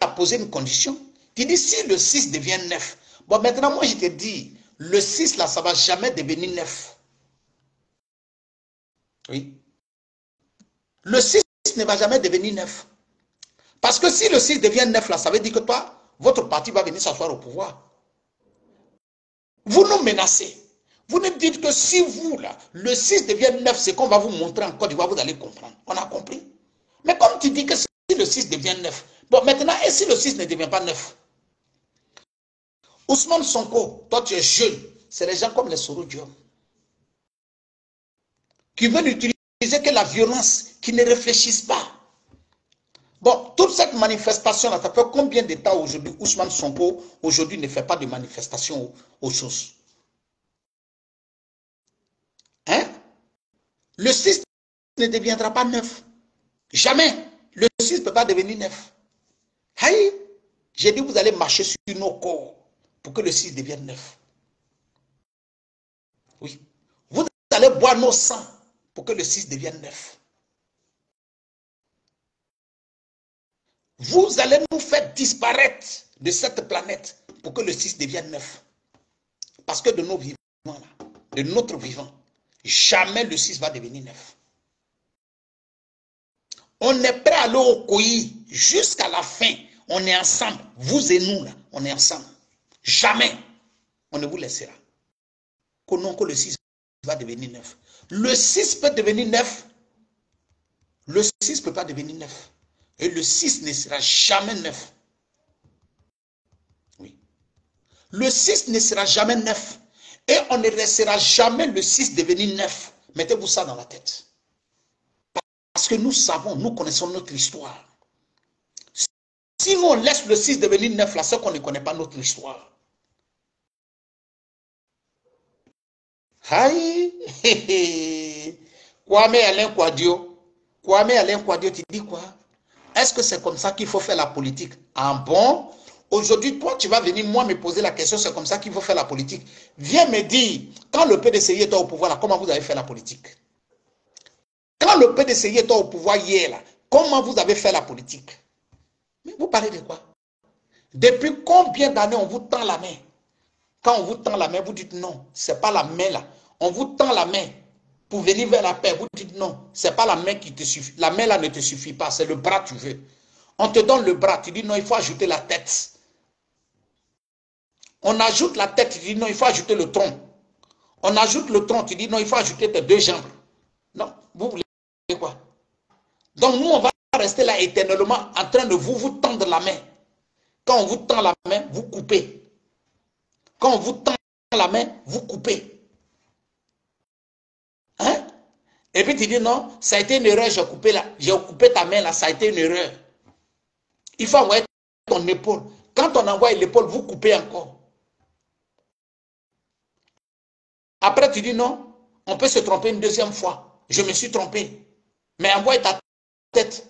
as posé une condition. Tu dis si le 6 devient 9. Bon, maintenant, moi, je te dis, le 6, là, ça ne va jamais devenir 9. Oui. Le 6 ne va jamais devenir 9. Parce que si le 6 devient 9, là, ça veut dire que toi, votre parti va venir s'asseoir au pouvoir. Vous nous menacez. Vous ne dites que si vous, là, le 6 devient 9, c'est qu'on va vous montrer en Côte d'Ivoire, vous allez comprendre. On a compris. Mais comme tu dis que si le 6 devient 9, bon, maintenant, et si le 6 ne devient pas 9 Ousmane Sonko, toi tu es jeune, c'est les gens comme les Sorodium qui veulent utiliser que la violence, qui ne réfléchissent pas. Bon, toute cette manifestation-là, ça fait combien de temps aujourd'hui Ousmane Sonko, aujourd'hui, ne fait pas de manifestation aux, aux sources Hein? Le 6 ne deviendra pas neuf. Jamais. Le 6 ne peut pas devenir neuf. Aïe. J'ai dit, vous allez marcher sur nos corps pour que le 6 devienne neuf. Oui. Vous allez boire nos sangs pour que le 6 devienne neuf. Vous allez nous faire disparaître de cette planète pour que le 6 devienne neuf. Parce que de nos vivants, de notre vivant, Jamais le 6 va devenir 9. On est prêt à aller au couillis jusqu'à la fin. On est ensemble. Vous et nous, là, on est ensemble. Jamais on ne vous laissera. Que non, que le 6 va devenir 9. Le 6 peut devenir 9. Le 6 ne peut pas devenir 9. Et le 6 ne sera jamais 9. Oui. Le 6 ne sera jamais 9. Et on ne laissera jamais le 6 devenir 9. Mettez-vous ça dans la tête. Parce que nous savons, nous connaissons notre histoire. Si on laisse le 6 devenir 9, là, c'est qu'on ne connaît pas notre histoire. Aïe! Kwame Alain Kwadio. Kwame Alain Kwadio, tu dis quoi? Est-ce que c'est comme ça qu'il faut faire la politique? En bon, Aujourd'hui, toi, tu vas venir, moi, me poser la question, c'est comme ça qu'il faut faire la politique. Viens me dire, quand le PDCI était au pouvoir, là, comment vous avez fait la politique? Quand le PDCI était au pouvoir hier, là, comment vous avez fait la politique? Mais vous parlez de quoi? Depuis combien d'années on vous tend la main? Quand on vous tend la main, vous dites non, ce n'est pas la main là. On vous tend la main pour venir vers la paix. Vous dites non, ce n'est pas la main qui te suffit. La main là ne te suffit pas, c'est le bras que tu veux. On te donne le bras, tu dis non, il faut ajouter la tête. On ajoute la tête, il dit non, il faut ajouter le tronc. On ajoute le tronc, tu dis non, il faut ajouter tes deux jambes. Non, vous voulez quoi? Donc nous, on va rester là éternellement en train de vous, vous tendre la main. Quand on vous tend la main, vous coupez. Quand on vous tend la main, vous coupez. Hein? Et puis tu dis non, ça a été une erreur, j'ai coupé, coupé ta main là, ça a été une erreur. Il faut envoyer ton épaule. Quand on envoie l'épaule, vous coupez encore. Après, tu dis non, on peut se tromper une deuxième fois. Je me suis trompé. Mais envoie ta tête.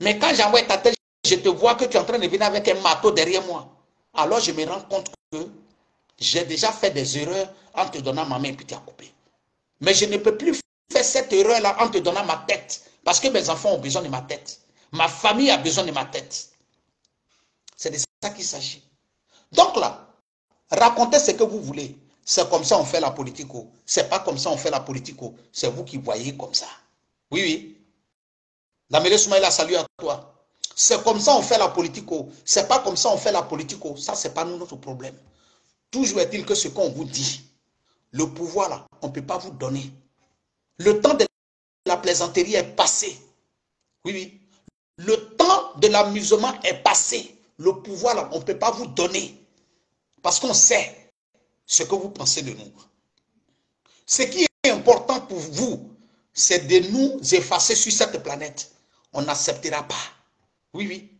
Mais quand j'envoie ta tête, je te vois que tu es en train de venir avec un marteau derrière moi. Alors je me rends compte que j'ai déjà fait des erreurs en te donnant ma main et puis tu as coupé. Mais je ne peux plus faire cette erreur-là en te donnant ma tête. Parce que mes enfants ont besoin de ma tête. Ma famille a besoin de ma tête. C'est de ça qu'il s'agit. Donc là, racontez ce que vous voulez. C'est comme ça on fait la politique. C'est pas comme ça on fait la politique. C'est vous qui voyez comme ça. Oui, oui. Damele Soumaïla, salut à toi. C'est comme ça on fait la politique. C'est pas comme ça on fait la politique. Ça, c'est pas notre problème. Toujours est-il que ce qu'on vous dit, le pouvoir là, on ne peut pas vous donner. Le temps de la plaisanterie est passé. Oui, oui. Le temps de l'amusement est passé. Le pouvoir là, on ne peut pas vous donner. Parce qu'on sait ce que vous pensez de nous. Ce qui est important pour vous, c'est de nous effacer sur cette planète. On n'acceptera pas. Oui, oui.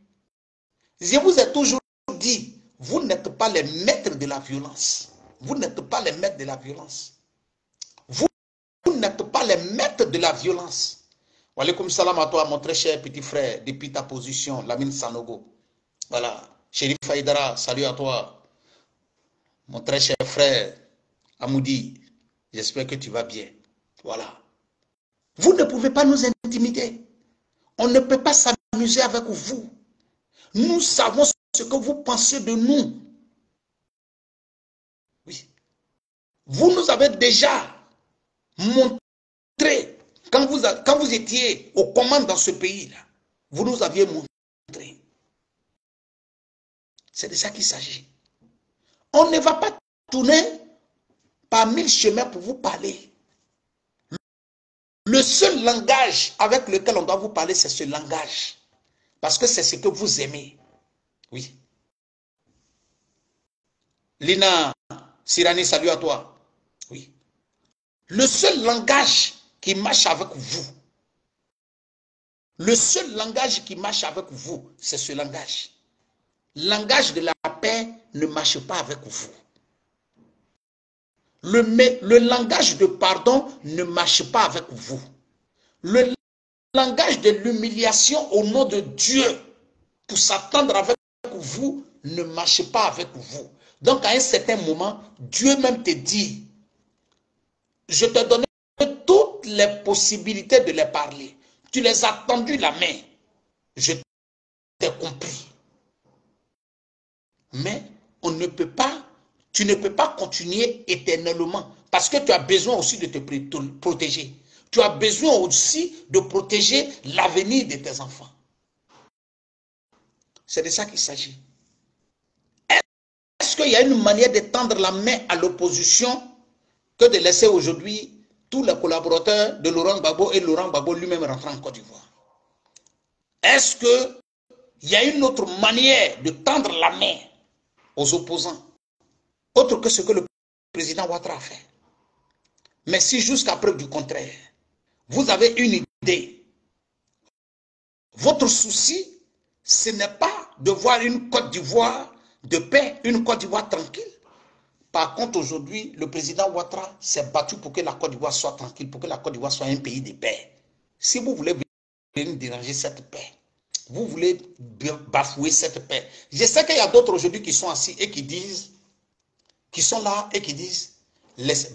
Je vous ai toujours dit, vous n'êtes pas les maîtres de la violence. Vous n'êtes pas les maîtres de la violence. Vous, n'êtes pas les maîtres de la violence. Salam à toi, mon très cher petit frère, depuis ta position, Lamine Sanogo. Voilà. Chéri Faïdara, salut à toi mon très cher frère Amoudi, j'espère que tu vas bien. Voilà. Vous ne pouvez pas nous intimider. On ne peut pas s'amuser avec vous. Nous savons ce que vous pensez de nous. Oui. Vous nous avez déjà montré, quand vous, étiez aux commandes dans ce pays-là, vous nous aviez montré. C'est de ça qu'il s'agit. On ne va pas tourner par mille chemins pour vous parler. Le seul langage avec lequel on doit vous parler, c'est ce langage. Parce que c'est ce que vous aimez. Oui. Lina Sirani, salut à toi. Oui. Le seul langage qui marche avec vous, le seul langage qui marche avec vous, c'est ce langage. Langage de la paix ne marche pas avec vous. Le, langage de pardon ne marche pas avec vous. Le langage de l'humiliation au nom de Dieu pour s'attendre avec vous ne marche pas avec vous. Donc à un certain moment, Dieu même te dit, je te donne toutes les possibilités de les parler. Tu les as tendu la main. Je t'ai compris. Mais on ne peut pas, tu ne peux pas continuer éternellement parce que tu as besoin aussi de te protéger. Tu as besoin aussi de protéger l'avenir de tes enfants. C'est de ça qu'il s'agit. Est-ce qu'il y a une manière de tendre la main à l'opposition que de laisser aujourd'hui tous les collaborateurs de Laurent Gbagbo et Laurent Gbagbo lui-même rentrer en Côte d'Ivoire? Est-ce qu'il y a une autre manière de tendre la main aux opposants, autre que ce que le président Ouattara a fait. Mais si jusqu'à preuve du contraire, vous avez une idée, votre souci, ce n'est pas de voir une Côte d'Ivoire de paix, une Côte d'Ivoire tranquille. Par contre, aujourd'hui, le président Ouattara s'est battu pour que la Côte d'Ivoire soit tranquille, pour que la Côte d'Ivoire soit un pays de paix. Si vous voulez venir déranger cette paix, vous voulez bafouer cette paix. Je sais qu'il y a d'autres aujourd'hui qui sont assis et qui disent, qui sont là et qui disent,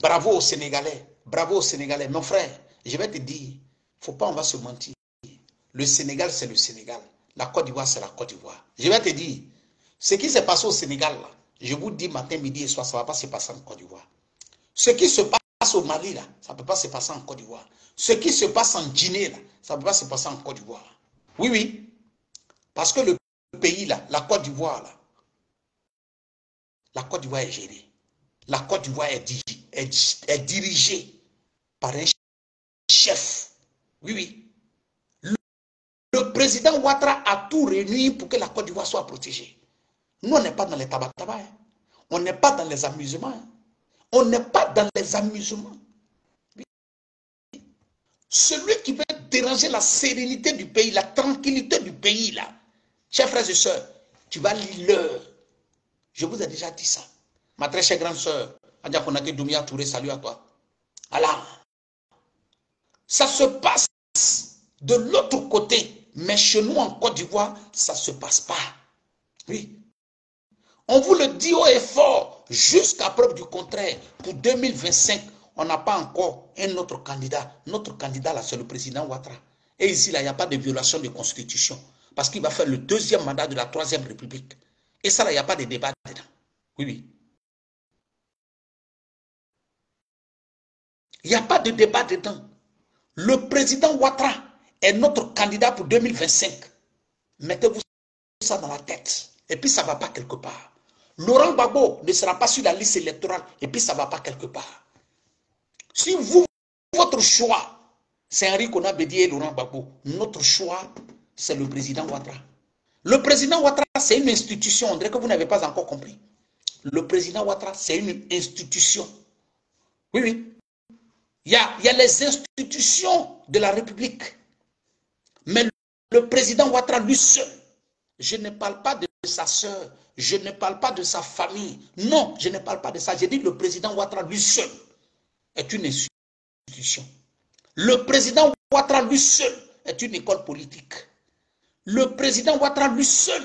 bravo aux Sénégalais, bravo aux Sénégalais. Mon frère, je vais te dire, faut pas, on va se mentir. Le Sénégal, c'est le Sénégal. La Côte d'Ivoire, c'est la Côte d'Ivoire. Je vais te dire, ce qui s'est passé au Sénégal, je vous dis matin, midi et soir, ça ne va pas se passer en Côte d'Ivoire. Ce qui se passe au Mali, ça ne peut pas se passer en Côte d'Ivoire. Ce qui se passe en Guinée, ça ne peut pas se passer en Côte d'Ivoire. Oui, oui. Parce que le pays là, la Côte d'Ivoire là, la Côte d'Ivoire est gérée. La Côte d'Ivoire est, dirigée par un chef. Oui, oui. Le, président Ouattara a tout réuni pour que la Côte d'Ivoire soit protégée. Nous, on n'est pas dans les tabac tabac. Hein. On n'est pas dans les amusements. Hein. On n'est pas dans les amusements. Celui qui veut déranger la sérénité du pays, la tranquillité du pays, là, chers frères et sœurs, tu vas lire Je vous ai déjà dit ça. Ma très chère grande sœur, Konate Doumia Touré, salut à toi. Allah. Ça se passe de l'autre côté, mais chez nous en Côte d'Ivoire, ça ne se passe pas. Oui. On vous le dit haut et fort, jusqu'à preuve du contraire. Pour 2025, on n'a pas encore un autre candidat. Notre candidat, là, c'est le président Ouattara. Et ici, là, il n'y a pas de violation de constitution. Parce qu'il va faire le deuxième mandat de la troisième république. Et ça, il n'y a pas de débat dedans. Oui, oui. Il n'y a pas de débat dedans. Le président Ouattara est notre candidat pour 2025. Mettez-vous ça dans la tête. Et puis ça ne va pas quelque part. Laurent Gbagbo ne sera pas sur la liste électorale. Et puis ça ne va pas quelque part. Si vous, votre choix, c'est Henri Konabedi et Laurent Gbagbo, notre choix, c'est le président Ouattara. Le président Ouattara, c'est une institution. On dirait que vous n'avez pas encore compris. Le président Ouattara, c'est une institution. Oui, oui. Il y, a, les institutions de la République. Mais le président Ouattara, lui seul, je ne parle pas de sa soeur, je ne parle pas de sa famille. Non, je ne parle pas de ça. J'ai dit le président Ouattara, lui seul, est une institution. Le président Ouattara, lui seul, est une école politique. Le président Ouattara, lui seul,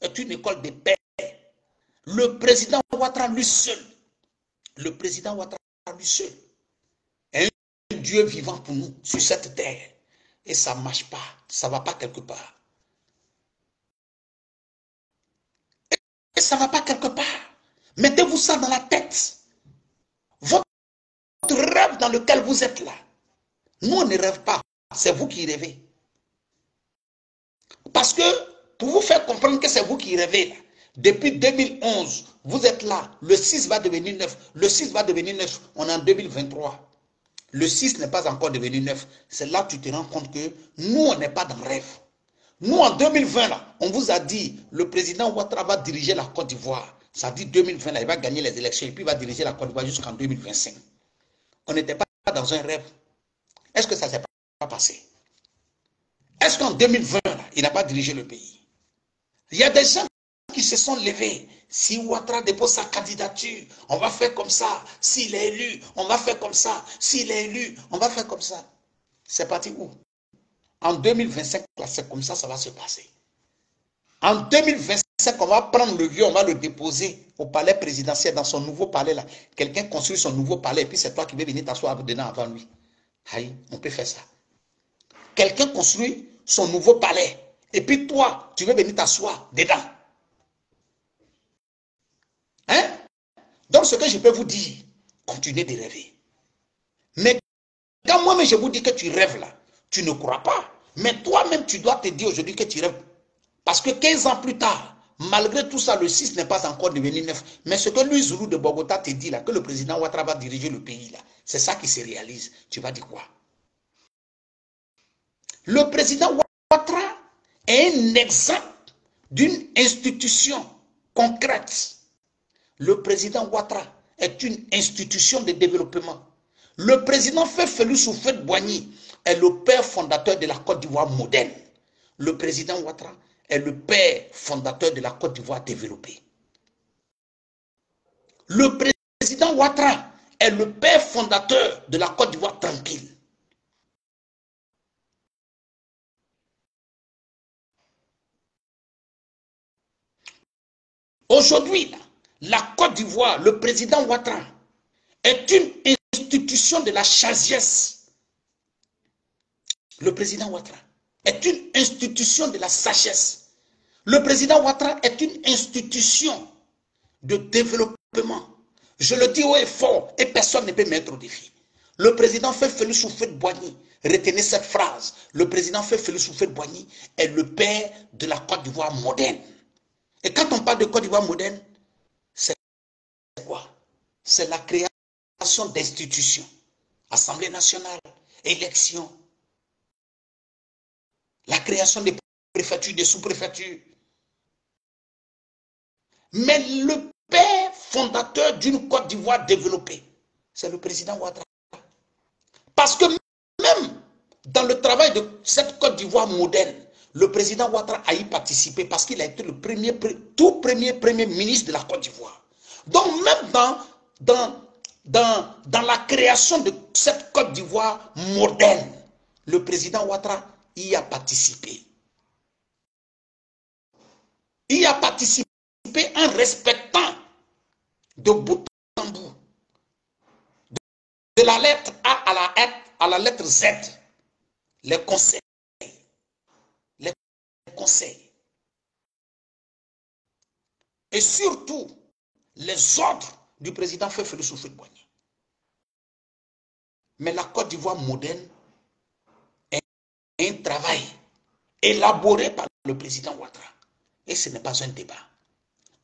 est une école de paix. Le président Ouattara, lui seul, le président Ouattara, lui seul, est un Dieu vivant pour nous sur cette terre. Et ça ne marche pas, ça ne va pas quelque part. Et ça ne va pas quelque part. Mettez-vous ça dans la tête. Votre rêve dans lequel vous êtes là. Nous, on ne rêve pas. C'est vous qui rêvez. Parce que pour vous faire comprendre que c'est vous qui rêvez là, depuis 2011, vous êtes là. Le 6 va devenir 9. Le 6 va devenir 9. On est en 2023. Le 6 n'est pas encore devenu 9. C'est là que tu te rends compte que nous, on n'est pas dans le rêve. Nous, en 2020, là, on vous a dit, le président Ouattara va diriger la Côte d'Ivoire. Ça dit 2020, là, il va gagner les élections et puis il va diriger la Côte d'Ivoire jusqu'en 2025. On n'était pas dans un rêve. Est-ce que ça ne s'est pas passé? Est-ce qu'en 2020, là, il n'a pas dirigé le pays? Il y a des gens qui se sont levés. Si Ouattara dépose sa candidature, on va faire comme ça. S'il est élu, on va faire comme ça. S'il est élu, on va faire comme ça. C'est parti où? En 2025, c'est comme ça, ça va se passer. En 2025, on va prendre le vieux, on va le déposer au palais présidentiel, dans son nouveau palais là. Quelqu'un construit son nouveau palais et puis c'est toi qui veux venir t'asseoir dedans avant lui. Aïe, on peut faire ça. Quelqu'un construit son nouveau palais et puis toi, tu veux venir t'asseoir dedans. Hein? Donc ce que je peux vous dire, continuez de rêver. Mais quand moi-même je vous dis que tu rêves là, tu ne crois pas. Mais toi-même, tu dois te dire aujourd'hui que tu rêves. Parce que 15 ans plus tard, malgré tout ça, le 6 n'est pas encore devenu 9. Mais ce que lui, Zulu de Bogota, te dit là, que le président Ouattara va diriger le pays là, c'est ça qui se réalise. Tu vas dire quoi? Le président Ouattara est un exemple d'une institution concrète. Le président Ouattara est une institution de développement. Le président Félix Soufet Boigny est le père fondateur de la Côte d'Ivoire moderne. Le président Ouattara est le père fondateur de la Côte d'Ivoire développée. Le président Ouattara est le père fondateur de la Côte d'Ivoire tranquille. Aujourd'hui, la Côte d'Ivoire, le président Ouattara, est une institution de la chasiesse le président Ouattara est une institution de la sagesse. Le président Ouattara est une institution de développement. Je le dis haut et fort et personne ne peut mettre au défi. Le président Félix de Boigny, retenez cette phrase, le président Félix de Boigny est le père de la Côte d'Ivoire moderne. Et quand on parle de Côte d'Ivoire moderne, c'est quoi c'est la création d'institutions. Assemblée nationale, élections, la création des préfectures, des sous-préfectures. Mais le père fondateur d'une Côte d'Ivoire développée, c'est le président Ouattara. Parce que même dans le travail de cette Côte d'Ivoire moderne, le président Ouattara a y participé parce qu'il a été le premier, tout premier premier ministre de la Côte d'Ivoire. Donc même dans, la création de cette Côte d'Ivoire moderne, le président Ouattara y a participé. Il a participé en respectant de bout en bout, de la lettre A à la, à la lettre Z, les conseils. Conseils. Et surtout, les ordres du président Fefele Soufouet-Boigny. Mais la Côte d'Ivoire moderne est un travail élaboré par le président Ouattara. Et ce n'est pas un débat.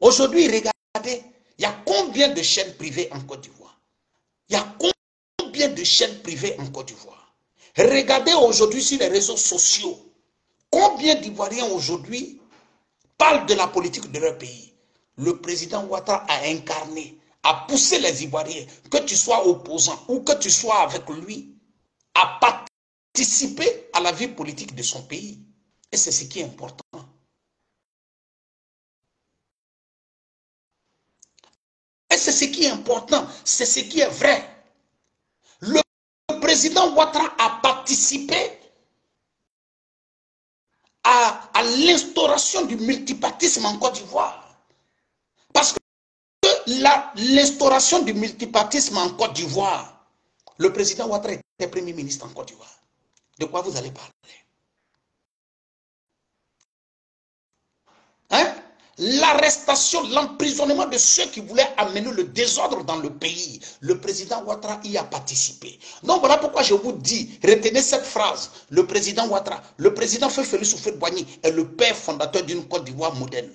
Aujourd'hui, regardez, il y a combien de chaînes privées en Côte d'Ivoire? Il y a combien de chaînes privées en Côte d'Ivoire? Regardez aujourd'hui sur les réseaux sociaux, combien d'Ivoiriens aujourd'hui parlent de la politique de leur pays? Le président Ouattara a incarné, a poussé les Ivoiriens, que tu sois opposant ou que tu sois avec lui, à participer à la vie politique de son pays. Et c'est ce qui est important. Et c'est ce qui est important, c'est ce qui est vrai. Le président Ouattara a participé à, l'instauration du multipartisme en Côte d'Ivoire. Parce que l'instauration du multipartisme en Côte d'Ivoire, le président Ouattara était premier ministre en Côte d'Ivoire. De quoi vous allez parler Hein l'arrestation, l'emprisonnement de ceux qui voulaient amener le désordre dans le pays. Le président Ouattara y a participé. Donc voilà pourquoi je vous dis, retenez cette phrase. Le président Ouattara, le président Félix Soufet-Boigny est le père fondateur d'une Côte d'Ivoire moderne.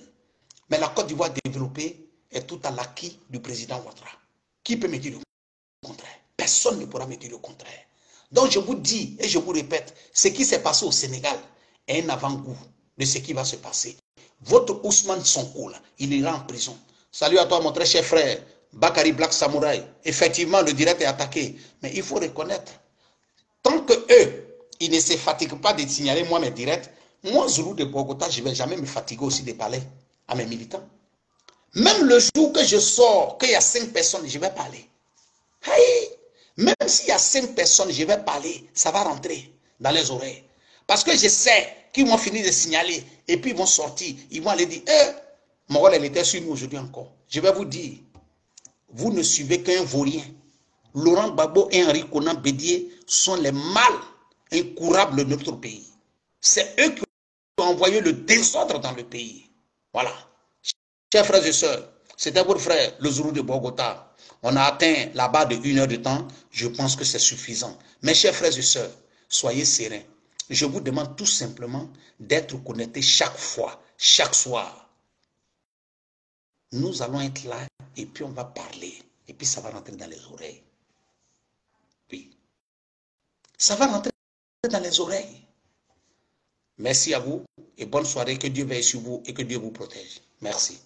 Mais la Côte d'Ivoire développée est tout à l'acquis du président Ouattara. Qui peut me dire le contraire? Personne ne pourra me dire le contraire. Donc je vous dis et je vous répète, ce qui s'est passé au Sénégal est un avant-goût de ce qui va se passer votre Ousmane Sonko, là, il ira en prison. Salut à toi, mon très cher frère, Bakari Black Samurai. Effectivement, le direct est attaqué. Mais il faut reconnaître, tant que eux, ils ne se fatiguent pas de signaler moi mes directs, moi, Zoulou de Bogota, je ne vais jamais me fatiguer aussi de parler à mes militants. Même le jour que je sors, qu'il y a cinq personnes, je vais parler. Hey, même s'il y a cinq personnes, je vais parler, ça va rentrer dans les oreilles. Parce que je sais qu'ils vont finir de signaler et puis ils vont sortir. Ils vont aller dire, eh, mon rôle, elle était sur nous aujourd'hui encore. Je vais vous dire, vous ne suivez qu'un vaurien. Laurent Gbagbo et Henri Conan Bédier sont les mâles incurables de notre pays. C'est eux qui ont envoyé le désordre dans le pays. Voilà. Chers frères et sœurs, c'était votre frère, le Zourou de Bogota. On a atteint barre de une heure de temps. Je pense que c'est suffisant. Mes chers frères et sœurs, soyez sereins. Je vous demande tout simplement d'être connecté chaque fois, chaque soir. Nous allons être là et puis on va parler. Et puis ça va rentrer dans les oreilles. Oui. Ça va rentrer dans les oreilles. Merci à vous et bonne soirée. Que Dieu veille sur vous et que Dieu vous protège. Merci.